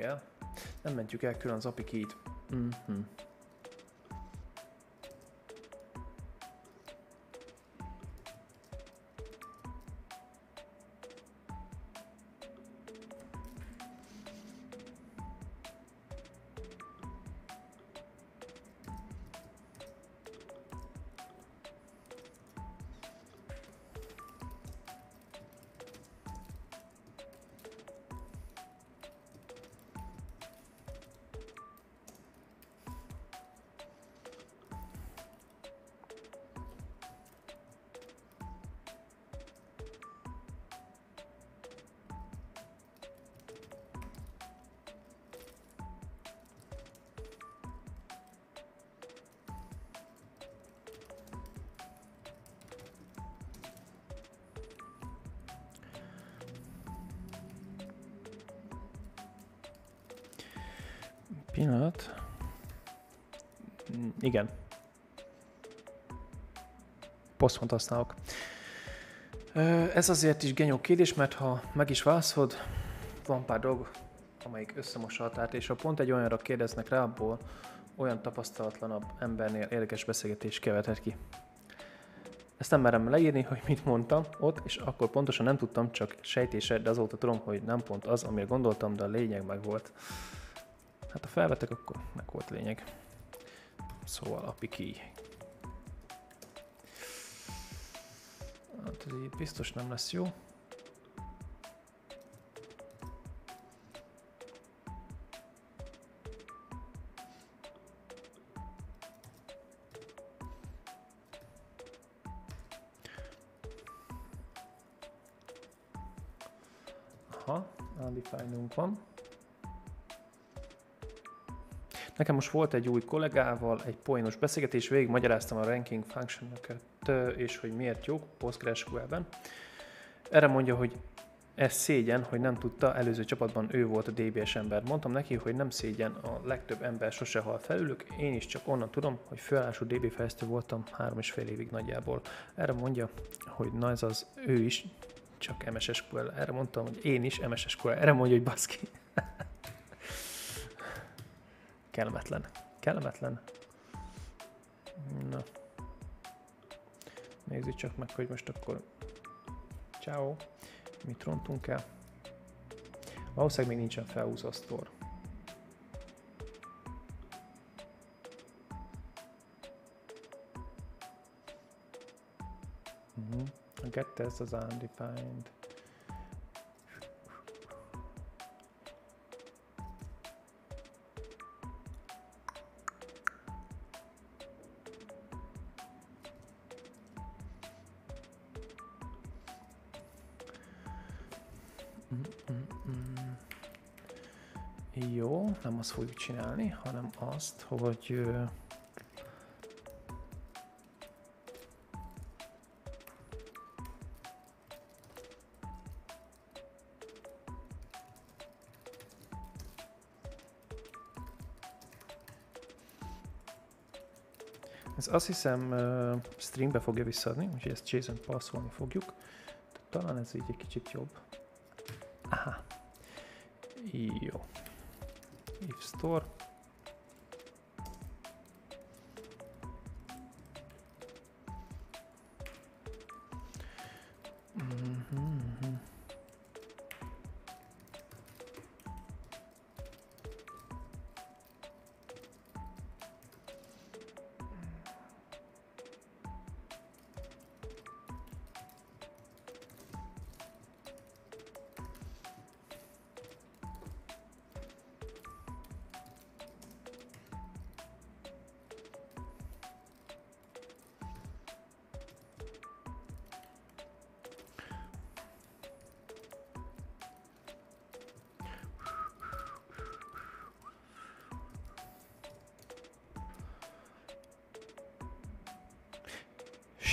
El. Nem mentjük el külön az API key-t. Mm-hmm. Posztfont használok. Ez azért is genyó kérdés, mert ha meg is válaszod, van pár dolog, amelyik összemossa és ha pont egy olyanra kérdeznek rá, abból olyan tapasztalatlanabb embernél érdekes beszélgetés kevethet ki. Ezt nem merem leírni, hogy mit mondtam ott, és akkor pontosan nem tudtam, csak sejtése, de azóta tudom, hogy nem pont az, amire gondoltam, de a lényeg meg volt. Hát ha felvetek, akkor meg volt lényeg. Szóval a piki. Így biztos nem lesz jó. Aha, undefined van. Nekem most volt egy új kollégával egy poénos beszélgetés, végig magyaráztam a ranking function és hogy miért jó PostgreSQL-ben. Erre mondja, hogy Ez szégyen, hogy nem tudta, előző csapatban ő volt a DBS ember. Mondtam neki, hogy nem szégyen, a legtöbb ember sose hal felülük, én is csak onnan tudom, hogy főállású DB fejlesztő voltam három és fél évig nagyjából. Erre mondja, hogy na ez az ő is, csak MSSQL. Erre mondtam, hogy én is MSSQL. Erre mondja, hogy baszki. Kellemetlen. Kellemetlen. Na. Nézzük csak meg, hogy most akkor... Ciao. Mit rontunk el? Valószínűleg még nincsen felhúzva a store. Uh-huh. A get test az undefined. Azt fogjuk csinálni, hanem azt, hogy Ez azt hiszem streambe fogja visszaadni, úgyhogy ezt JSON passzolni fogjuk. Talán ez így egy kicsit jobb. Aha. Jó. If store.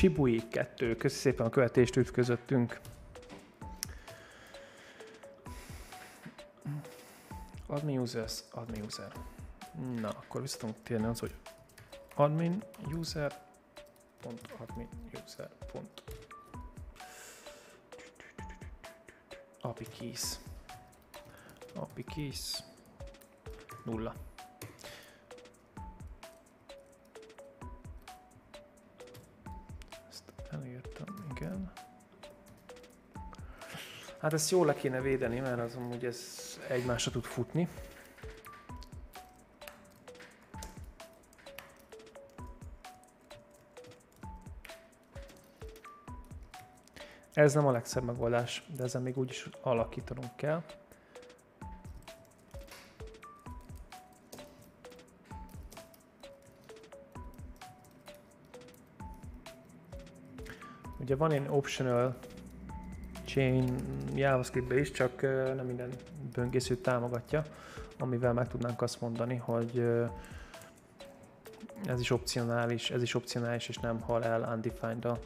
Shibui 2, köszi szépen a követést ütközöttünk. Admin users, admin user. Na, akkor vissza tudunk térni az, hogy admin user pont admin user pont. API keys API keys nulla Hát ezt jól le kéne védeni, mert az amúgy ez egymásra tud futni. Ez nem a legszebb megoldás, de ezen még úgyis alakítanunk kell. Ugye van egy optional chain javascript is, csak nem minden böngészőt támogatja, amivel meg tudnánk azt mondani, hogy ez is opcionális, ez is opcionális, és nem hal el undefined -a.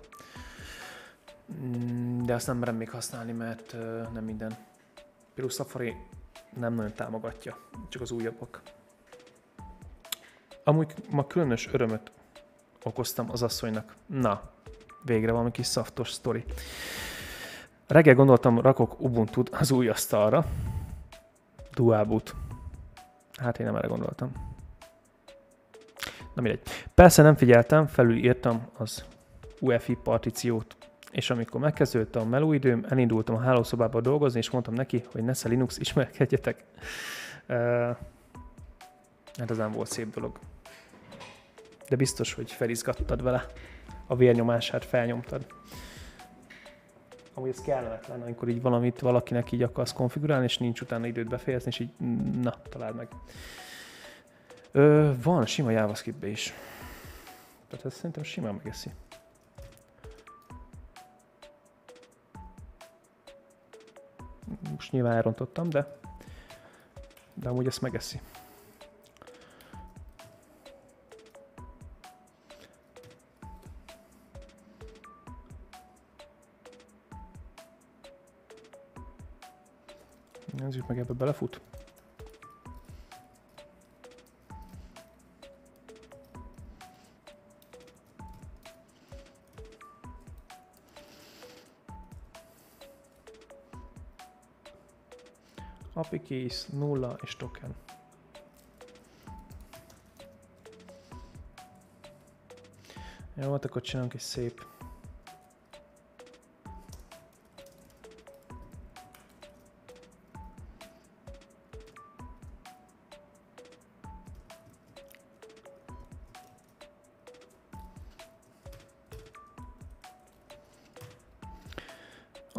Mm, de azt nem merem még használni, mert nem minden. Például Safari nem nagyon támogatja, csak az újabbak. Amúgy ma különös örömöt okoztam az asszonynak. Na, végre valami kis szaftos sztori. Reggel gondoltam, rakok ubuntu az új asztalra. Duábut. Hát én nem erre gondoltam. Na mindegy. Persze nem figyeltem, felülírtam az UEFI partíciót. És amikor megkezdődött a melóidőm, elindultam a hálószobába dolgozni, és mondtam neki, hogy Nesze Linux, ismerkedjetek. Uh, hát ez nem volt szép dolog. De biztos, hogy felizgattad vele. A vérnyomását felnyomtad. Amúgy ez kellemetlen, amikor így valamit valakinek így akarsz konfigurálni, és nincs utána időt befejezni, és így na, találd meg. Ö, van sima JavaScript is. Tehát ez szerintem simán megeszi. Most nyilván elrontottam, de, de amúgy ezt megeszi. Nézzük meg, ebbe belefut. API keys, nulla és token. Jó, hát akkor csinálunk egy szép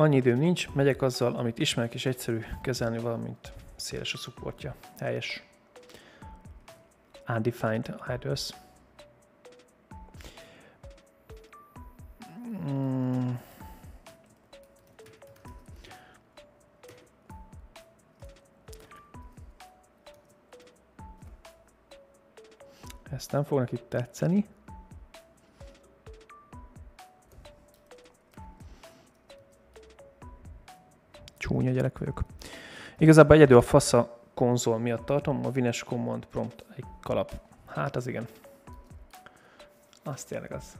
Annyi időm nincs, megyek azzal, amit ismerek és egyszerű kezelni, valamint széles a supportja. Helyes. Undefined address. Mm. Ezt nem fog neki tetszeni. Csúnya gyerek vagyok. Igazából egyedül a fasza konzol miatt tartom, a Vines Command Prompt egy kalap. Hát az igen. Az tényleg az.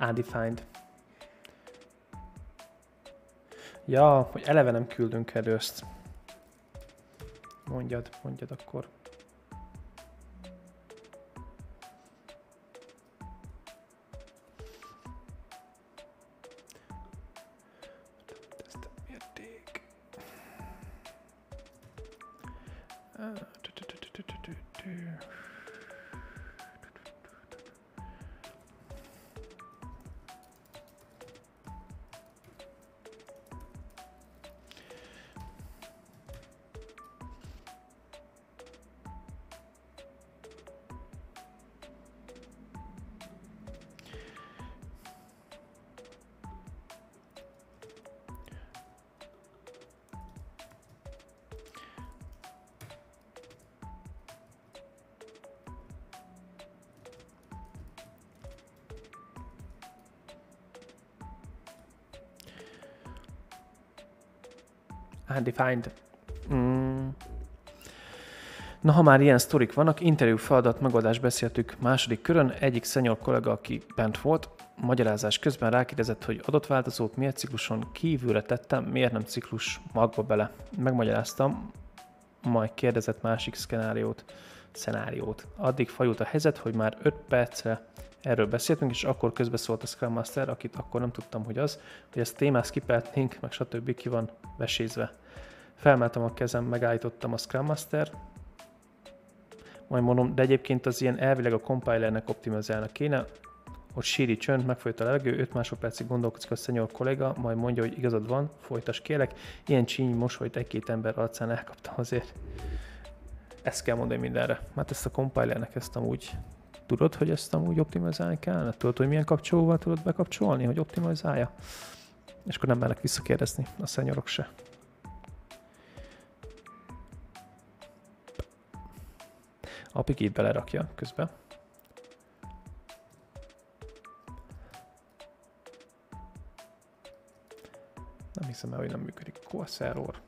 Undefined. Ja, hogy eleve nem küldünk előst. Mondjad, mondjad akkor. Undefined. Mm. Na, ha már ilyen sztorik vannak, interjú feladat megoldást beszéltük második körön. Egyik szenyor kollega, aki bent volt, magyarázás közben rákérdezett, hogy adott változót miért cikluson kívülre tettem, miért nem ciklus magba bele. Megmagyaráztam, majd kérdezett másik szkenáriót, szenáriót. Addig fajult a helyzet, hogy már 5 percre erről beszéltünk, és akkor közbeszólt a Scrum Master, akit akkor nem tudtam, hogy az, hogy ezt témát skipeltnénk, meg stb. ki van vesézve. Felmeltem a kezem, megállítottam a Scrum Master, majd mondom, de egyébként az ilyen elvileg a compilernek optimalizálnak kéne, ott síri csönd, megfolyt a levegő, 5 másodpercig gondolkozik a szenyor kollega, majd mondja, hogy igazad van, folytas kérlek. Ilyen csíny mosolyt egy-két ember arcán elkaptam azért. Ezt kell mondani mindenre. Hát ezt a compilernek ezt amúgy Tudod, hogy ezt amúgy optimalizálni kellene? Tudod, hogy milyen kapcsolóval tudod bekapcsolni, hogy optimalizálja? És akkor nem merek visszakérdezni a szenyorok se. A pikét belerakja közben. Nem hiszem el, hogy nem működik. Core server.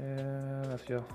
Lehet, hogy a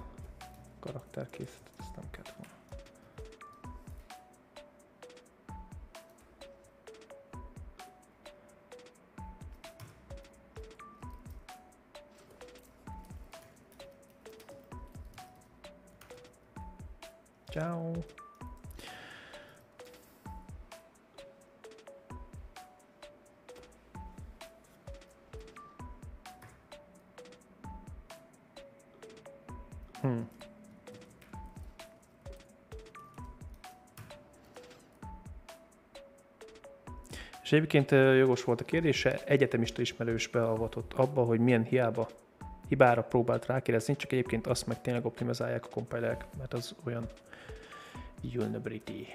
egyébként jogos volt a kérdése, egyetemista ismerős beavatott abba, hogy milyen hiába, hibára próbált rákérdezni, csak egyébként azt meg tényleg optimizálják a compilerek, mert az olyan vulnerability.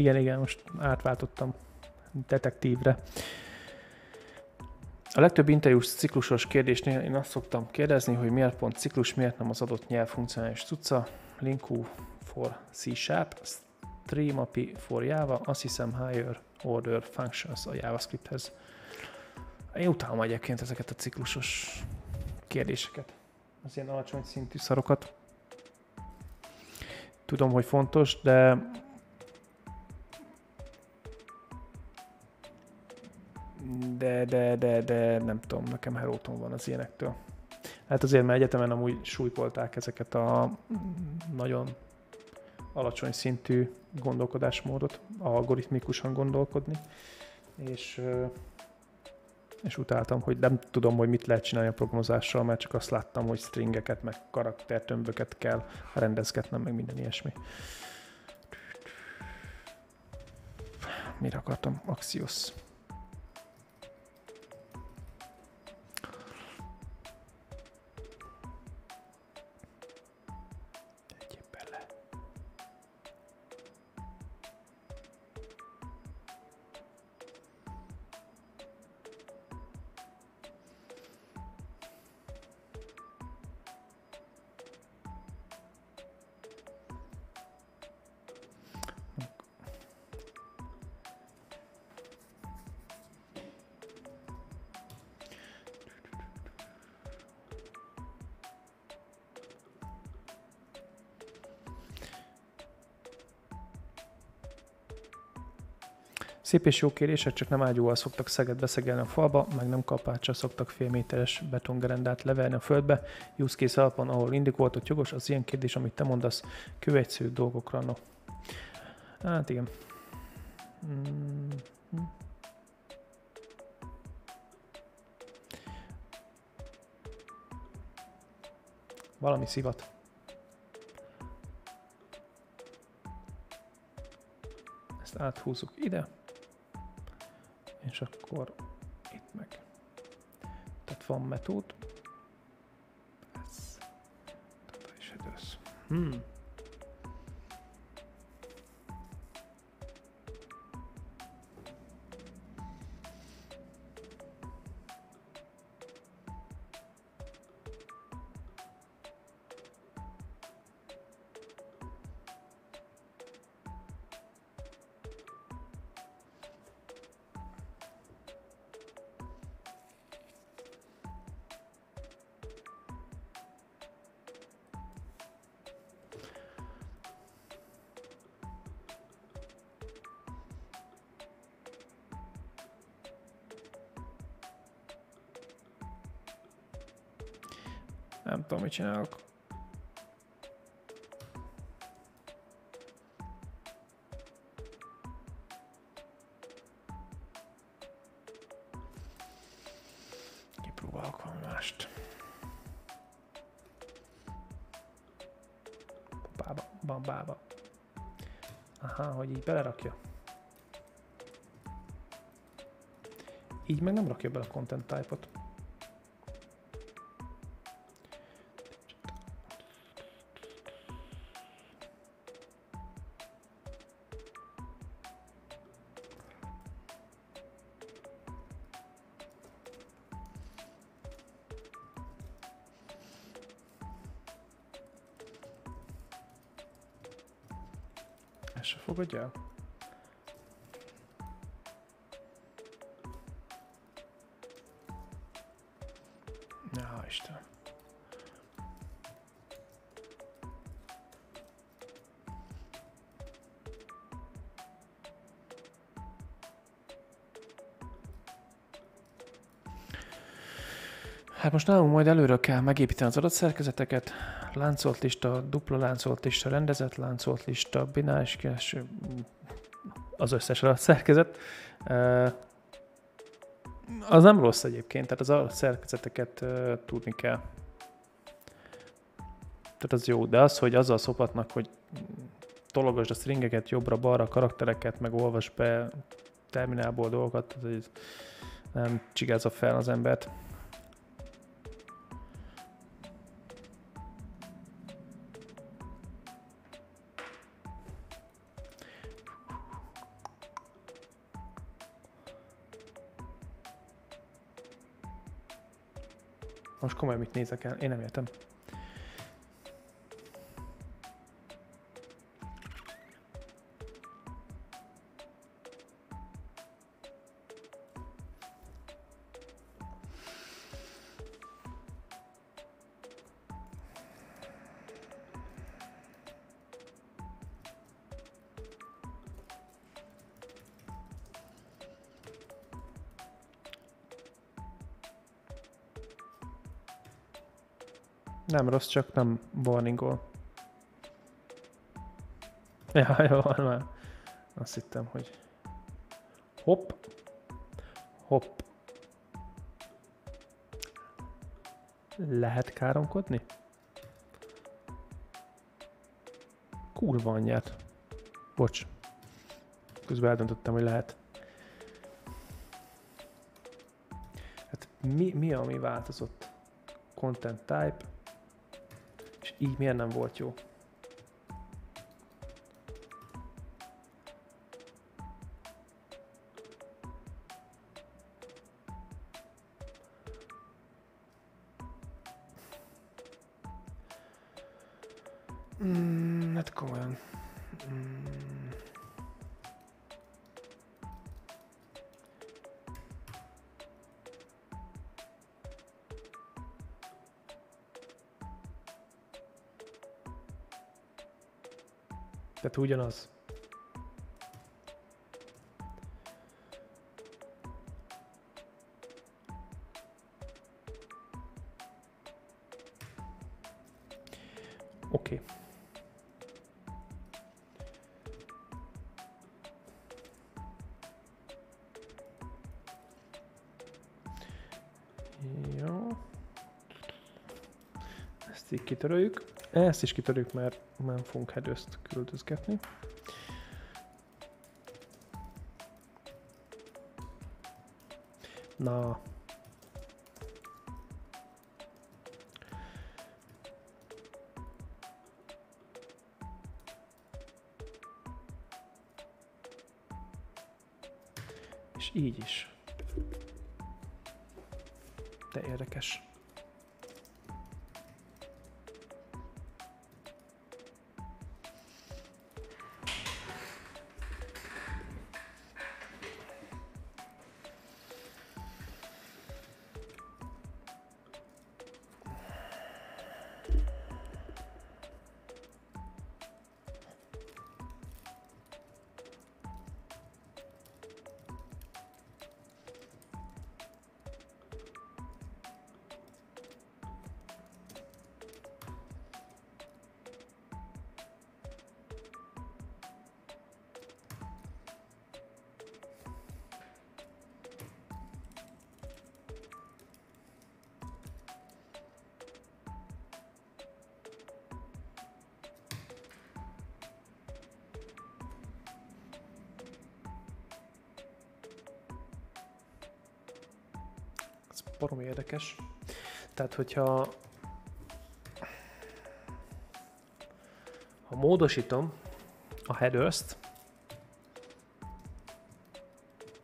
Igen, igen, most átváltottam detektívre. A legtöbb interjús ciklusos kérdésnél én azt szoktam kérdezni, hogy miért pont ciklus, miért nem az adott nyelv funkcionális cucca. Linkú for C Sharp, Stream API for Java, azt hiszem Higher Order Functions a JavaScripthez. Én utálom egyébként ezeket a ciklusos kérdéseket, az ilyen alacsony szintű szarokat. Tudom, hogy fontos, de de, de, de, nem tudom, nekem heróton van az ilyenektől. Hát azért, mert egyetemen amúgy súlykolták ezeket a nagyon alacsony szintű gondolkodásmódot, algoritmikusan gondolkodni, és, és utáltam, hogy nem tudom, hogy mit lehet csinálni a programozással, mert csak azt láttam, hogy stringeket, meg karaktertömböket kell rendezgetnem, meg minden ilyesmi. Mire akartam? Axios. Szép és jó kérések, csak nem ágyúval szoktak szeget beszegelni a falba, meg nem kapáccsal szoktak fél méteres betongerendát leverni a földbe. Use case alapon, ahol indikoltott jogos, az ilyen kérdés, amit te mondasz, kövegyszerű dolgokra. No. Hát igen. Mm-hmm. Valami szivat. Ezt áthúzzuk ide és akkor itt meg. Tehát van metód. Ez. Tehát is Hmm. csinálok. Kipróbálok valami mást. Bába. Aha, hogy így belerakja. Így meg nem rakja bele a content type-ot. Ez Hát most nálunk majd előre kell megépíteni az adatszerkezeteket, láncolt lista, dupla láncolt lista, rendezett láncolt lista, bináris kereső, az összes adatszerkezet. Az nem rossz egyébként, tehát az adatszerkezeteket tudni kell. Tehát az jó, de az, hogy azzal szopatnak, hogy tologasd a stringeket jobbra-balra, karaktereket, meg olvas be terminálból dolgokat, ez nem csigázza fel az embert. Most komolyan mit nézek el? Én nem értem. Nem rossz, csak nem warningol. Ja, (laughs) jó, van már. Azt hittem, hogy hopp, hopp. Lehet káromkodni? Kurva anyját. Bocs. Közben eldöntöttem, hogy lehet. Hát mi, mi ami változott? Content type. Így miért nem volt jó? Tehát ugyanaz. Oké. Okay. Jó. Ezt így kitöröljük. Ezt is kitörjük, mert nem fogunk hedőzt küldözgetni. Na. És így is. Barom érdekes. Tehát, hogyha ha módosítom a headers-t,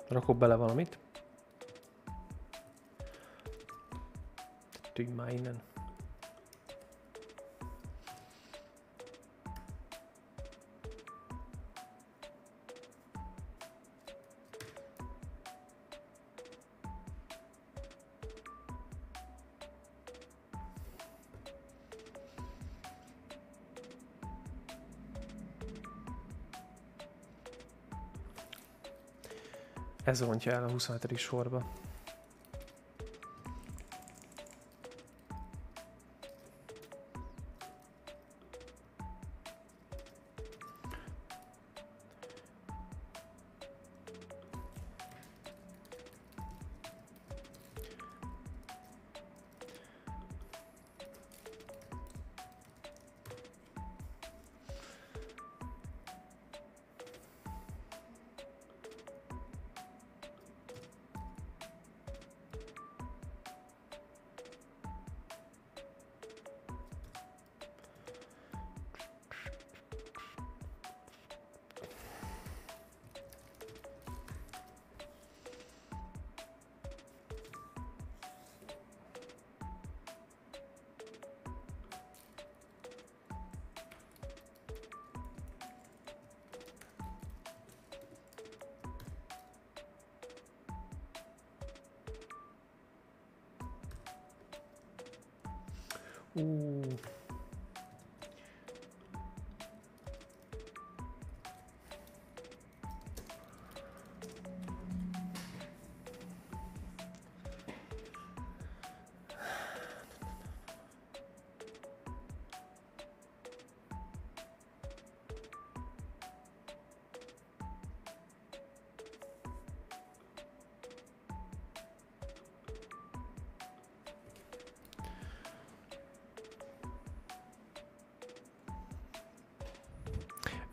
rakok bele valamit, tűnj már innen. Ez rontja el a 27. sorba.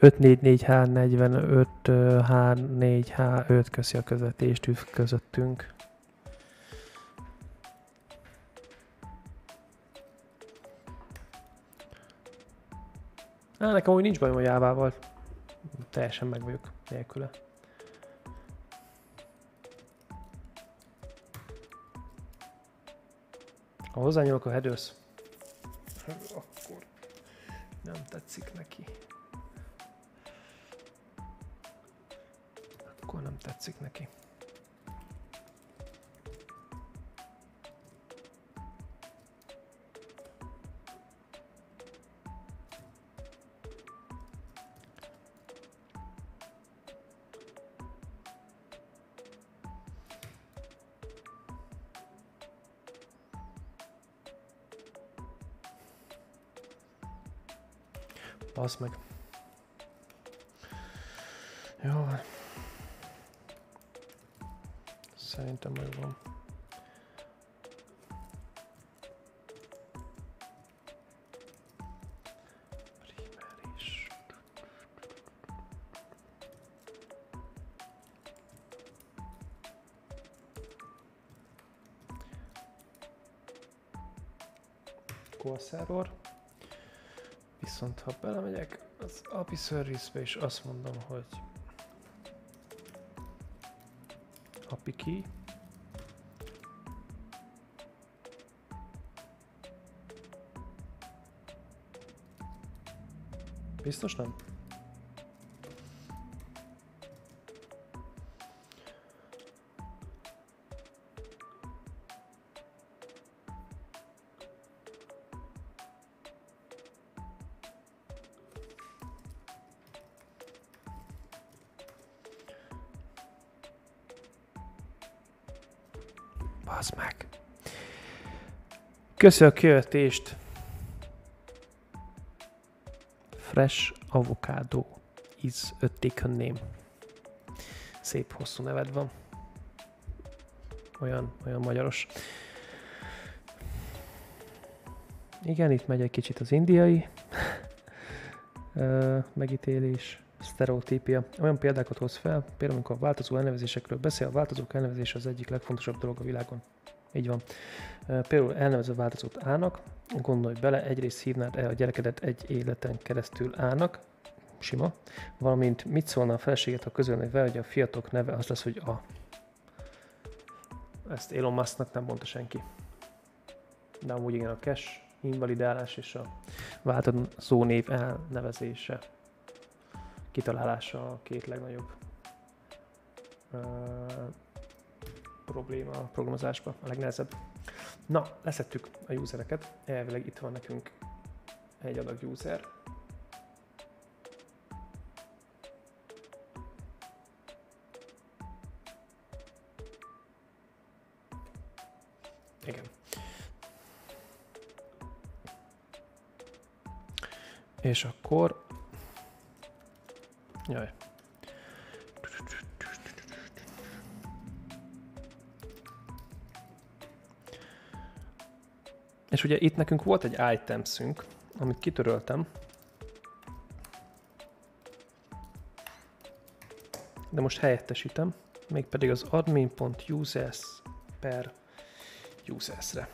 544H45 H4H5 köszi a közvetést üv közöttünk. Á, nekem úgy nincs bajom a jávával. Teljesen meg vagyok nélküle. Ha hozzányúlok a headers, akkor nem tetszik neki. Akkor nem tetszik Szerintem megvan. Core server. Viszont ha belemegyek az API service-be és azt mondom, hogy API key, Biztos nem? Köszi a követést. Fresh avocado is a taken name. Szép hosszú neved van. Olyan, olyan magyaros. Igen, itt megy egy kicsit az indiai (laughs) megítélés, sztereotípia. Olyan példákat hoz fel, például amikor a változó elnevezésekről beszél, a változók elnevezése az egyik legfontosabb dolog a világon. így van. Például elnevező változót A-nak, gondolj bele, egyrészt hívnád el a gyerekedet egy életen keresztül A-nak, sima, valamint mit szólna a feleséget, ha közölnék vele, hogy a fiatok neve az lesz, hogy A. Ezt Elon Musknak nem mondta senki. De amúgy igen, a cash invalidálás és a változó név elnevezése, kitalálása a két legnagyobb uh, probléma a programozásban, a legnehezebb. Na, leszettük a usereket, elvileg itt van nekünk egy adag user, Igen. És akkor... Jaj. És ugye itt nekünk volt egy itemszünk, amit kitöröltem. De most helyettesítem, mégpedig az admin.users per users-re.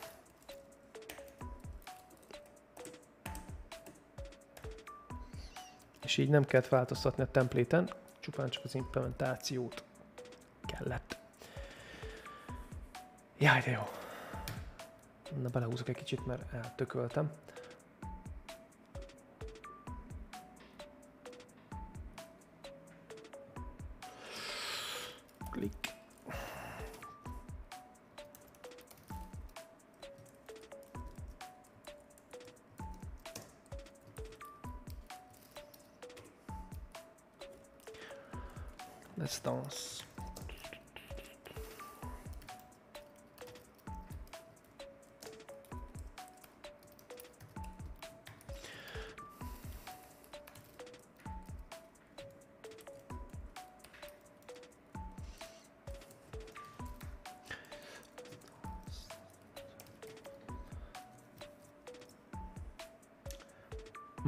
És így nem kellett változtatni a templéten, csupán csak az implementációt kellett. Jaj, de jó. Na, belehúzok egy kicsit, mert eltököltem.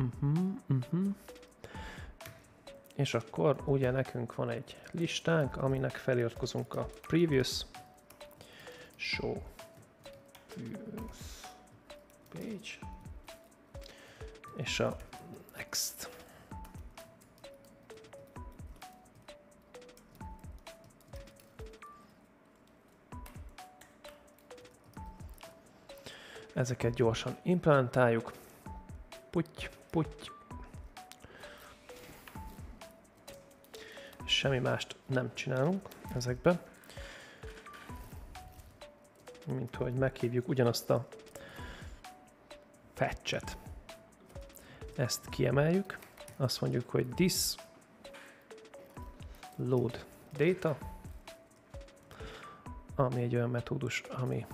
Uh-huh, uh-huh. És akkor ugye nekünk van egy listánk, aminek feliratkozunk a previous show previous page és a next. Ezeket gyorsan implementáljuk. Puty, puty. Semmi mást nem csinálunk ezekben. Mint hogy meghívjuk ugyanazt a fetchet. Ezt kiemeljük. Azt mondjuk, hogy this load data, ami egy olyan metódus, ami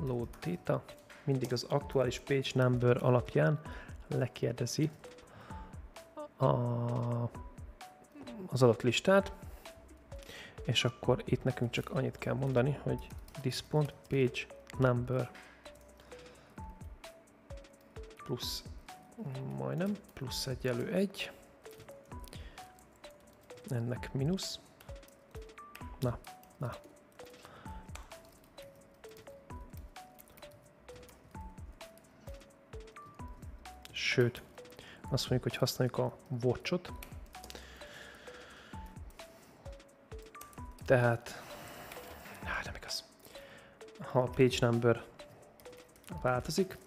load data, mindig az aktuális page number alapján lekérdezi a, az adott listát, és akkor itt nekünk csak annyit kell mondani, hogy this.page number plusz majdnem, plusz egyelő egy, ennek mínusz, na, na, sőt, azt mondjuk, hogy használjuk a watchot. Tehát, hát nem igaz. Ha a page number változik,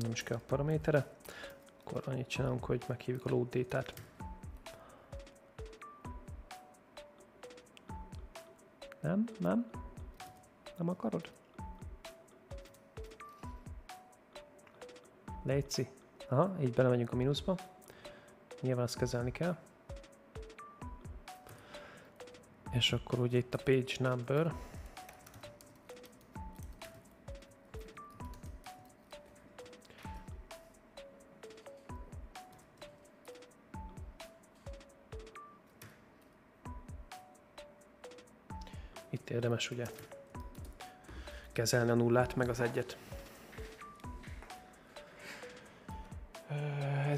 nem is kell a paramétere, akkor annyit csinálunk, hogy meghívjuk a load data-t. Nem? Nem? Nem akarod? Léci. Aha, így belemegyünk a mínuszba. Nyilván ezt kezelni kell. És akkor ugye itt a page number. Itt érdemes ugye kezelni a nullát meg az egyet.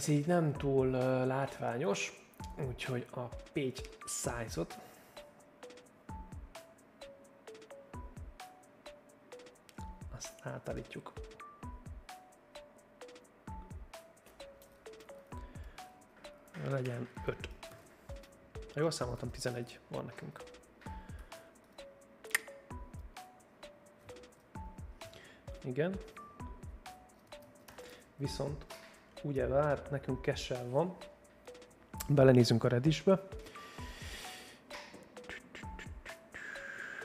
ez így nem túl látványos, úgyhogy a page size-ot azt átállítjuk. Legyen 5. Ha jól számoltam, 11 van nekünk. Igen. Viszont ugye vár, nekünk kessel van. Belenézünk a redisbe.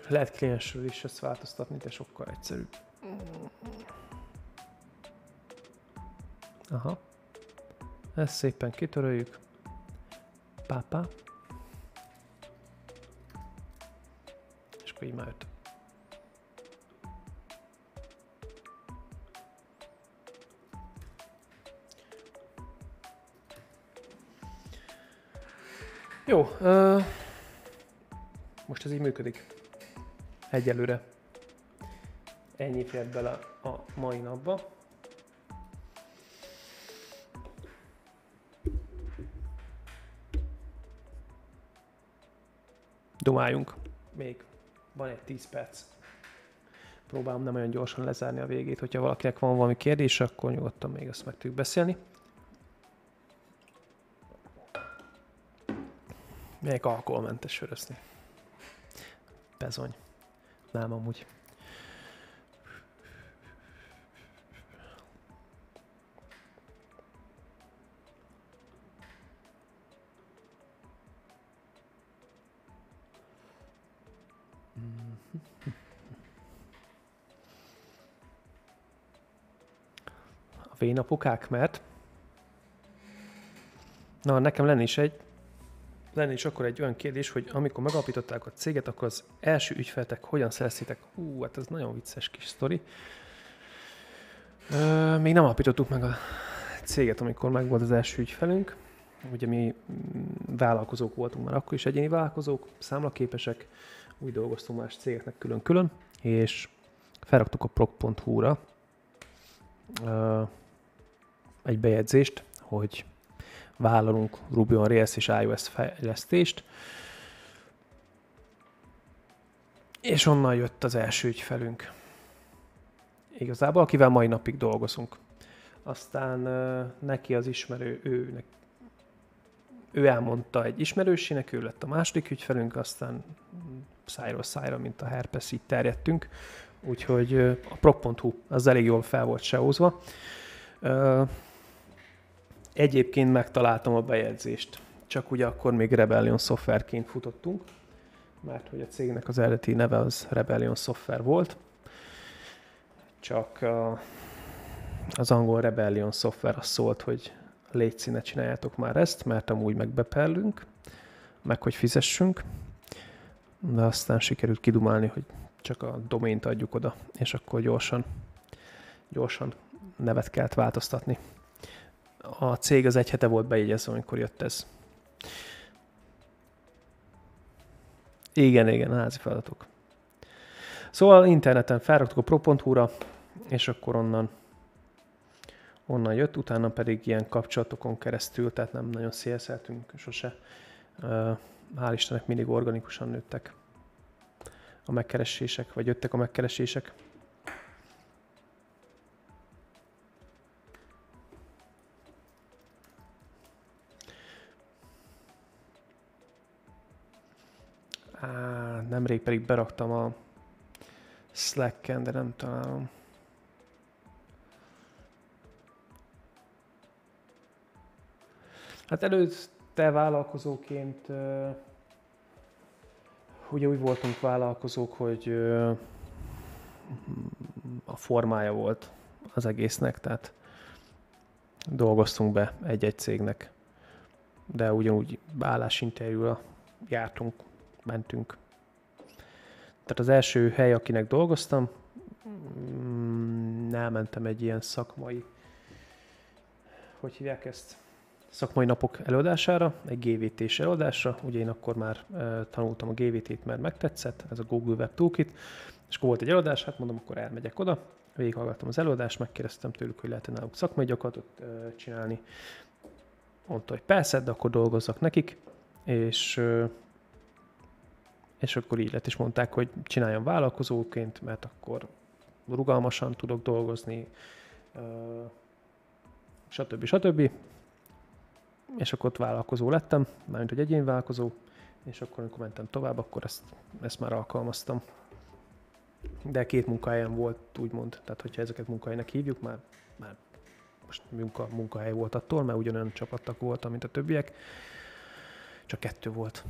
Lehet kliensről is ezt változtatni, de sokkal egyszerűbb. Aha. Ezt szépen kitöröljük. Pápá. És akkor így már öt. Jó, uh, most ez így működik. Egyelőre. Ennyi fért bele a mai napba. Dumáljunk. Még van egy 10 perc. Próbálom nem olyan gyorsan lezárni a végét. Hogyha valakinek van valami kérdés, akkor nyugodtan még azt meg tudjuk beszélni. Melyik alkoholmentes sörözni? Bezony. Nem amúgy. A vénapukák, mert Na, nekem lenne is egy lenne is akkor egy olyan kérdés, hogy amikor megalapították a céget, akkor az első ügyfeletek hogyan szereztétek? Hú, hát ez nagyon vicces kis sztori. Ö, még nem alapítottuk meg a céget, amikor meg volt az első ügyfelünk. Ugye mi mm, vállalkozók voltunk már akkor is, egyéni vállalkozók, számlaképesek, úgy dolgoztunk más cégeknek külön-külön, és felraktuk a prog.hu-ra egy bejegyzést, hogy vállalunk Ruby on Rails és iOS fejlesztést. És onnan jött az első ügyfelünk. Igazából, akivel mai napig dolgozunk. Aztán neki az ismerő, ő, ő elmondta egy ismerősének, ő lett a második ügyfelünk, aztán szájról szájra, mint a herpes, így terjedtünk. Úgyhogy a prop.hu az elég jól fel volt seózva. Egyébként megtaláltam a bejegyzést, csak ugye akkor még Rebellion szoftverként futottunk, mert hogy a cégnek az eredeti neve az Rebellion Software volt, csak az angol Rebellion Software az szólt, hogy légy színe csináljátok már ezt, mert amúgy megbeperlünk, meg hogy fizessünk, de aztán sikerült kidumálni, hogy csak a domént adjuk oda, és akkor gyorsan, gyorsan nevet kellett változtatni a cég az egy hete volt bejegyezve, amikor jött ez. Igen, igen, házi feladatok. Szóval interneten felraktuk a pro.hu-ra, és akkor onnan, onnan jött, utána pedig ilyen kapcsolatokon keresztül, tehát nem nagyon szélszeltünk sose. Hál' Istennek mindig organikusan nőttek a megkeresések, vagy jöttek a megkeresések. Nemrég pedig beraktam a Slack-en, de nem találom. Hát előtte vállalkozóként ugye úgy voltunk vállalkozók, hogy a formája volt az egésznek, tehát dolgoztunk be egy-egy cégnek, de ugyanúgy állásinterjúra jártunk mentünk. Tehát az első hely, akinek dolgoztam, mm, elmentem egy ilyen szakmai, hogy hívják ezt, szakmai napok előadására, egy GVT-s előadásra. Ugye én akkor már e, tanultam a GVT-t, mert megtetszett, ez a Google Web Toolkit, és akkor volt egy előadás, hát mondom, akkor elmegyek oda, végighallgattam az előadást, megkérdeztem tőlük, hogy lehet-e náluk szakmai gyakorlatot e, csinálni. Mondta, hogy persze, de akkor dolgozzak nekik, és e, és akkor így lett, és mondták, hogy csináljam vállalkozóként, mert akkor rugalmasan tudok dolgozni, stb. stb. És akkor ott vállalkozó lettem, mármint hogy egyén vállalkozó, és akkor amikor mentem tovább, akkor ezt, ezt már alkalmaztam. De két munkahelyen volt, úgymond, tehát hogyha ezeket munkahelynek hívjuk, már, már most munka, munkahely volt attól, mert ugyanolyan csapattak voltam, mint a többiek, csak kettő volt.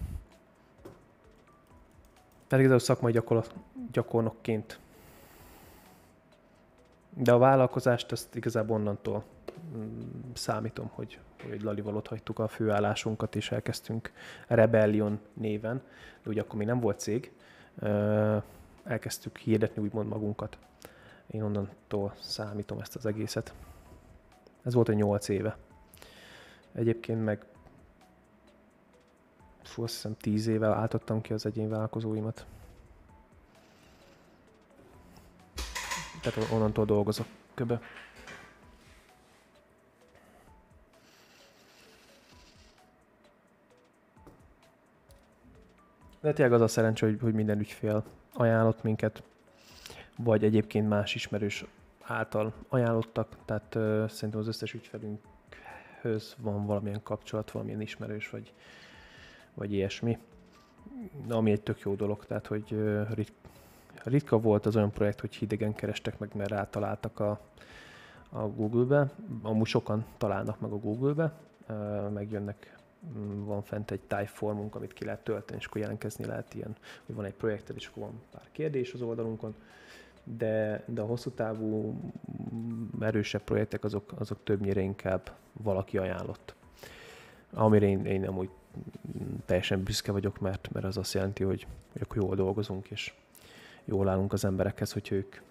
Ez a szakmai gyakorlat, gyakornokként. De a vállalkozást azt igazából onnantól mm, számítom, hogy, hogy Lalival ott hagytuk a főállásunkat, és elkezdtünk Rebellion néven, de ugye akkor még nem volt cég, elkezdtük hirdetni úgymond magunkat. Én onnantól számítom ezt az egészet. Ez volt a nyolc éve. Egyébként meg fú, azt hiszem tíz éve álltottam ki az egyén vállalkozóimat. Tehát onnantól dolgozok köbe. De tényleg az a szerencsé, hogy, hogy minden ügyfél ajánlott minket, vagy egyébként más ismerős által ajánlottak, tehát uh, szerintem az összes ügyfelünkhöz van valamilyen kapcsolat, valamilyen ismerős, vagy, vagy ilyesmi. Ami egy tök jó dolog, tehát hogy rit, ritka volt az olyan projekt, hogy hidegen kerestek meg, mert rátaláltak a, a Google-be. Amúgy sokan találnak meg a Google-be, megjönnek mm, van fent egy tájformunk, amit ki lehet tölteni, és akkor jelentkezni lehet ilyen, hogy van egy projekted, és akkor van pár kérdés az oldalunkon, de, de a hosszú távú erősebb projektek azok, azok többnyire inkább valaki ajánlott. Amire én, én nem úgy teljesen büszke vagyok, mert, mert az azt jelenti, hogy, hogy akkor jól dolgozunk, és jól állunk az emberekhez, hogy ők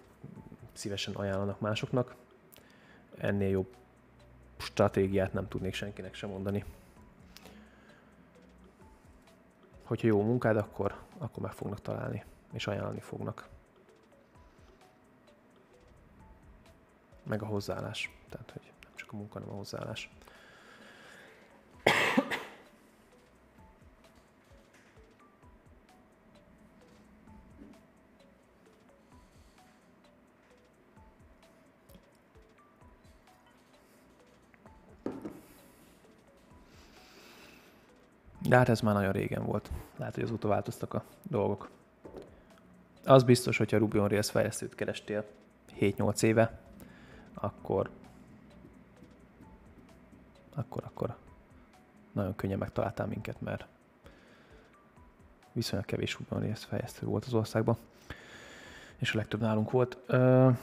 szívesen ajánlanak másoknak. Ennél jobb stratégiát nem tudnék senkinek sem mondani. Hogyha jó munkád, akkor, akkor meg fognak találni, és ajánlani fognak. meg a hozzáállás. Tehát, hogy nem csak a munka, hanem a hozzáállás. De hát ez már nagyon régen volt. Lehet, hogy azóta változtak a dolgok. Az biztos, hogyha Ruby on Rails fejlesztőt kerestél 7-8 éve, akkor akkor, akkor nagyon könnyen megtaláltál minket, mert viszonylag kevés úton részt fejeztő volt az országban, és a legtöbb nálunk volt. Uh,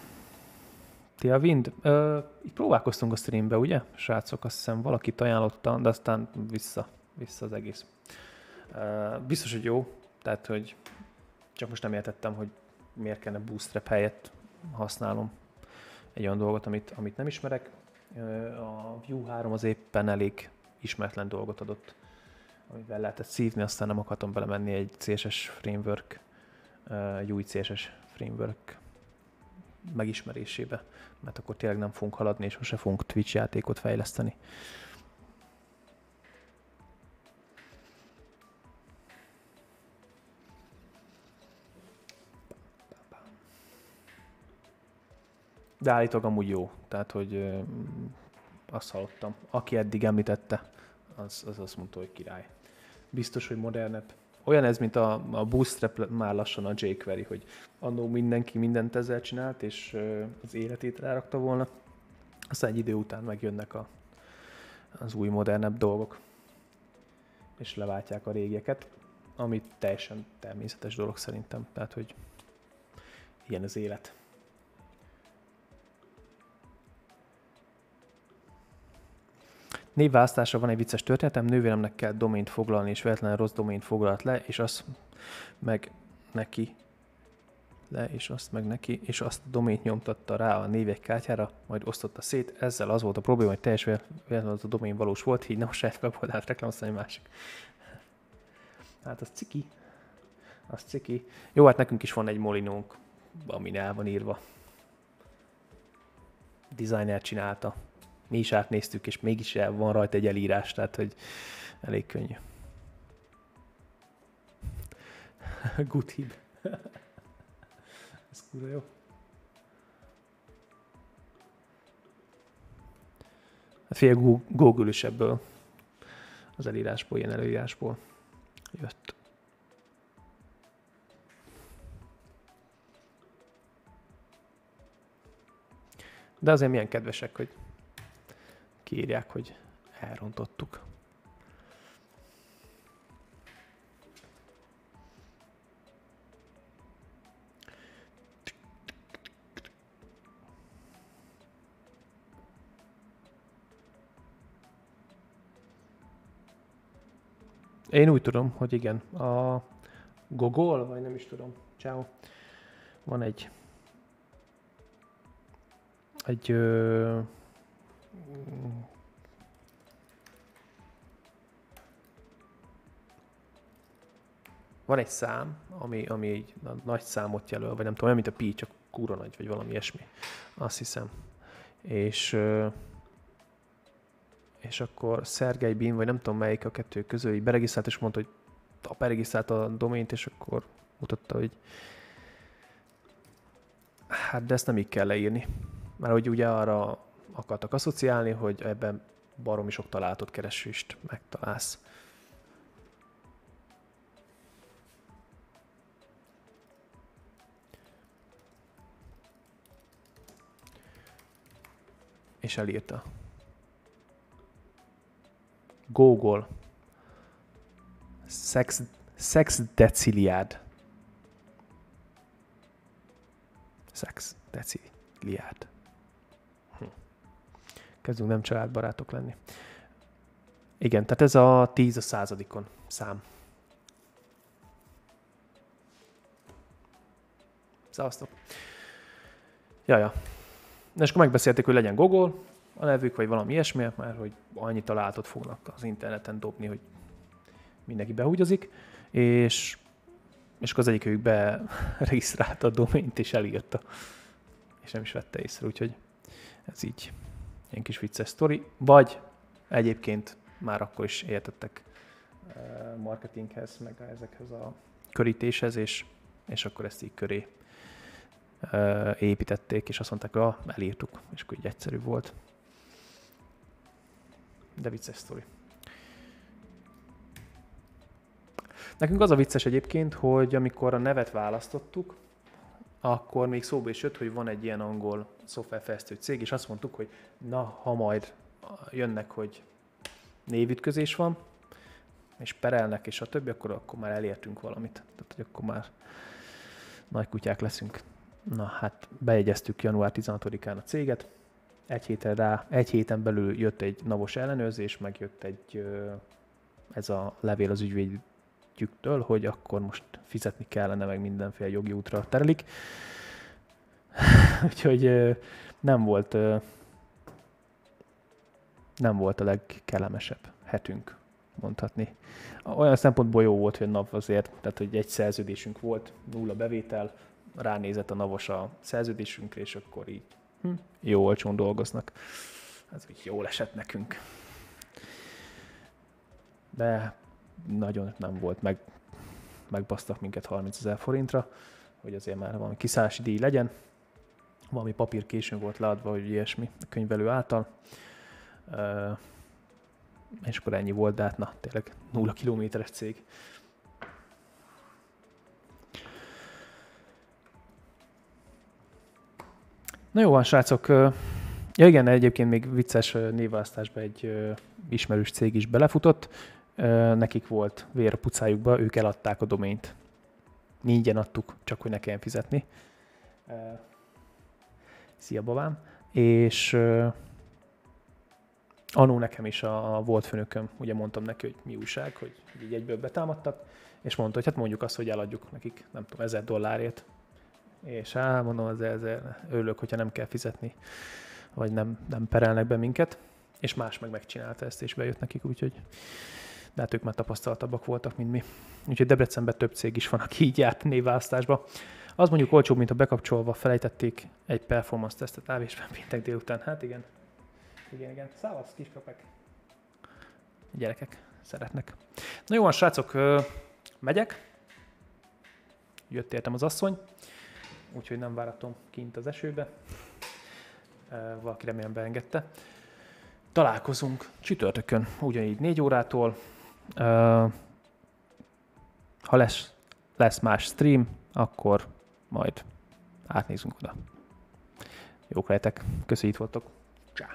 ti a Wind, uh, így próbálkoztunk a streambe, ugye? Srácok, azt hiszem valakit ajánlotta, de aztán vissza, vissza az egész. Biztos, hogy jó, tehát, hogy csak most nem értettem, hogy miért kellene bootstrap helyett használom egy olyan dolgot, amit, amit nem ismerek. A Vue 3 az éppen elég ismeretlen dolgot adott, amivel lehetett szívni, aztán nem akartam belemenni egy CSS framework, új CSS framework megismerésébe, mert akkor tényleg nem fogunk haladni, és most se fogunk Twitch játékot fejleszteni. De állítólag amúgy jó. Tehát, hogy azt hallottam. Aki eddig említette, az, az azt mondta, hogy király. Biztos, hogy modernebb. Olyan ez, mint a, a Bootstrap már lassan a jQuery, hogy annó mindenki mindent ezzel csinált, és az életét rárakta volna. Aztán egy idő után megjönnek a, az új, modernebb dolgok, és leváltják a régieket, ami teljesen természetes dolog szerintem. Tehát, hogy ilyen az élet. Névválasztásra van egy vicces történetem, nővéremnek kell domént foglalni, és véletlenül rossz domént foglalt le, és azt meg neki le, és azt meg neki, és azt a domént nyomtatta rá a névek kártyára, majd osztotta szét. Ezzel az volt a probléma, hogy teljes véletlenül az a domén valós volt, így nem a saját weboldalt reklámozta egy másik. Hát az ciki. Az ciki. Jó, hát nekünk is van egy molinónk, amin el van írva. Designer csinálta mi is átnéztük, és mégis el van rajta egy elírás, tehát hogy elég könnyű. (laughs) Good hib. Ez kurva jó. Hát fél Google is ebből az elírásból, ilyen előírásból jött. De azért milyen kedvesek, hogy kiírják, hogy elrontottuk. Én úgy tudom, hogy igen. A Gogol, vagy nem is tudom. Ciao. Van egy egy ö, van egy szám, ami, ami egy nagy számot jelöl, vagy nem tudom, olyan, mint a pi, csak kúra nagy, vagy valami ilyesmi. Azt hiszem. És és akkor Szergej Bin, vagy nem tudom melyik a kettő közül, így beregisztrált, és mondta, hogy a beregisztrált a domént, és akkor mutatta, hogy hát de ezt nem így kell leírni. Mert hogy ugye arra akartak asszociálni, hogy ebben baromi sok találatot keresést megtalálsz. És elírta. Google. Sex, sex deciliád. Sex deciliád. Kezdünk nem családbarátok lenni. Igen, tehát ez a 10 a századikon szám. Szevasztok. Jaja. Na és akkor megbeszélték, hogy legyen Google, a nevük, vagy valami ilyesmi, mert hogy annyi találatot fognak az interneten dobni, hogy mindenki behúgyozik, és, és akkor az egyikük beregisztrálta (laughs) a domént, és elírta, és nem is vette észre, úgyhogy ez így ilyen kis vicces sztori. Vagy egyébként már akkor is értettek eh, marketinghez, meg ezekhez a körítéshez, és, és akkor ezt így köré eh, építették, és azt mondták, hogy ah, elírtuk, és akkor így egyszerű volt de vicces sztori. Nekünk az a vicces egyébként, hogy amikor a nevet választottuk, akkor még szóba is jött, hogy van egy ilyen angol szoftverfejlesztő cég, és azt mondtuk, hogy na, ha majd jönnek, hogy névütközés van, és perelnek, és a többi, akkor, akkor már elértünk valamit. Tehát, hogy akkor már nagy kutyák leszünk. Na hát bejegyeztük január 16-án a céget, egy héten rá, egy héten belül jött egy navos ellenőrzés, meg jött egy ez a levél az ügyvédjüktől, hogy akkor most fizetni kellene, meg mindenféle jogi útra terelik. (sighs) Úgyhogy nem volt nem volt a legkellemesebb hetünk, mondhatni. Olyan szempontból jó volt, hogy a NAV azért, tehát hogy egy szerződésünk volt, nulla bevétel, ránézett a navos a szerződésünkre, és akkor így hm, jó olcsón dolgoznak. Ez úgy jól esett nekünk. De nagyon nem volt, meg, megbasztak minket 30 ezer forintra, hogy azért már valami kiszállási díj legyen. Valami papír későn volt leadva, hogy ilyesmi a könyvelő által. Uh, és akkor ennyi volt, de hát na, tényleg nulla kilométeres cég. Na jó van, srácok. Ja igen, egyébként még vicces névválasztásba egy ismerős cég is belefutott. Nekik volt vér a pucájukba, ők eladták a domént. Mi ingyen adtuk, csak hogy ne kelljen fizetni. Szia babám. És Anó nekem is a, volt főnököm, ugye mondtam neki, hogy mi újság, hogy így egyből betámadtak, és mondta, hogy hát mondjuk azt, hogy eladjuk nekik, nem tudom, ezer dollárért és á, mondom, az ezzel örülök, hogyha nem kell fizetni, vagy nem, nem perelnek be minket, és más meg megcsinálta ezt, és bejött nekik, úgyhogy de hát ők már tapasztaltabbak voltak, mint mi. Úgyhogy Debrecenben több cég is van, aki így járt névválasztásba. Az mondjuk olcsóbb, mint a bekapcsolva felejtették egy performance tesztet ávésben péntek délután. Hát igen. Igen, igen. Szávasz, kiskapek. Gyerekek szeretnek. Na jó van, srácok, megyek. Jött értem az asszony úgyhogy nem váratom kint az esőbe. Valaki remélem beengedte. találkozunk csütörtökön, ugyanígy 4 órától. Ha lesz, lesz más stream, akkor majd átnézünk oda. Jók lehetek, köszönjük voltok. Csá!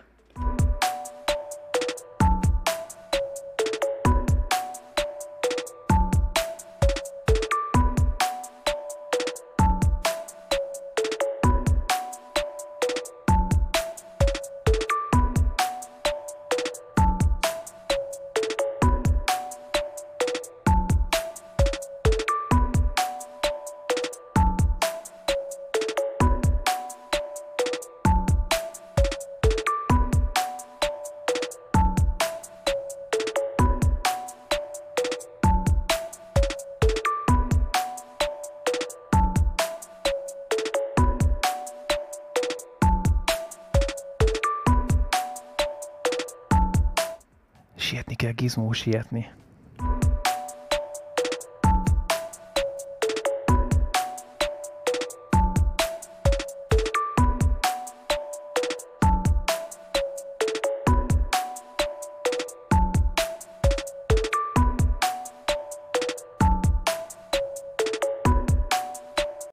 izmó sietni.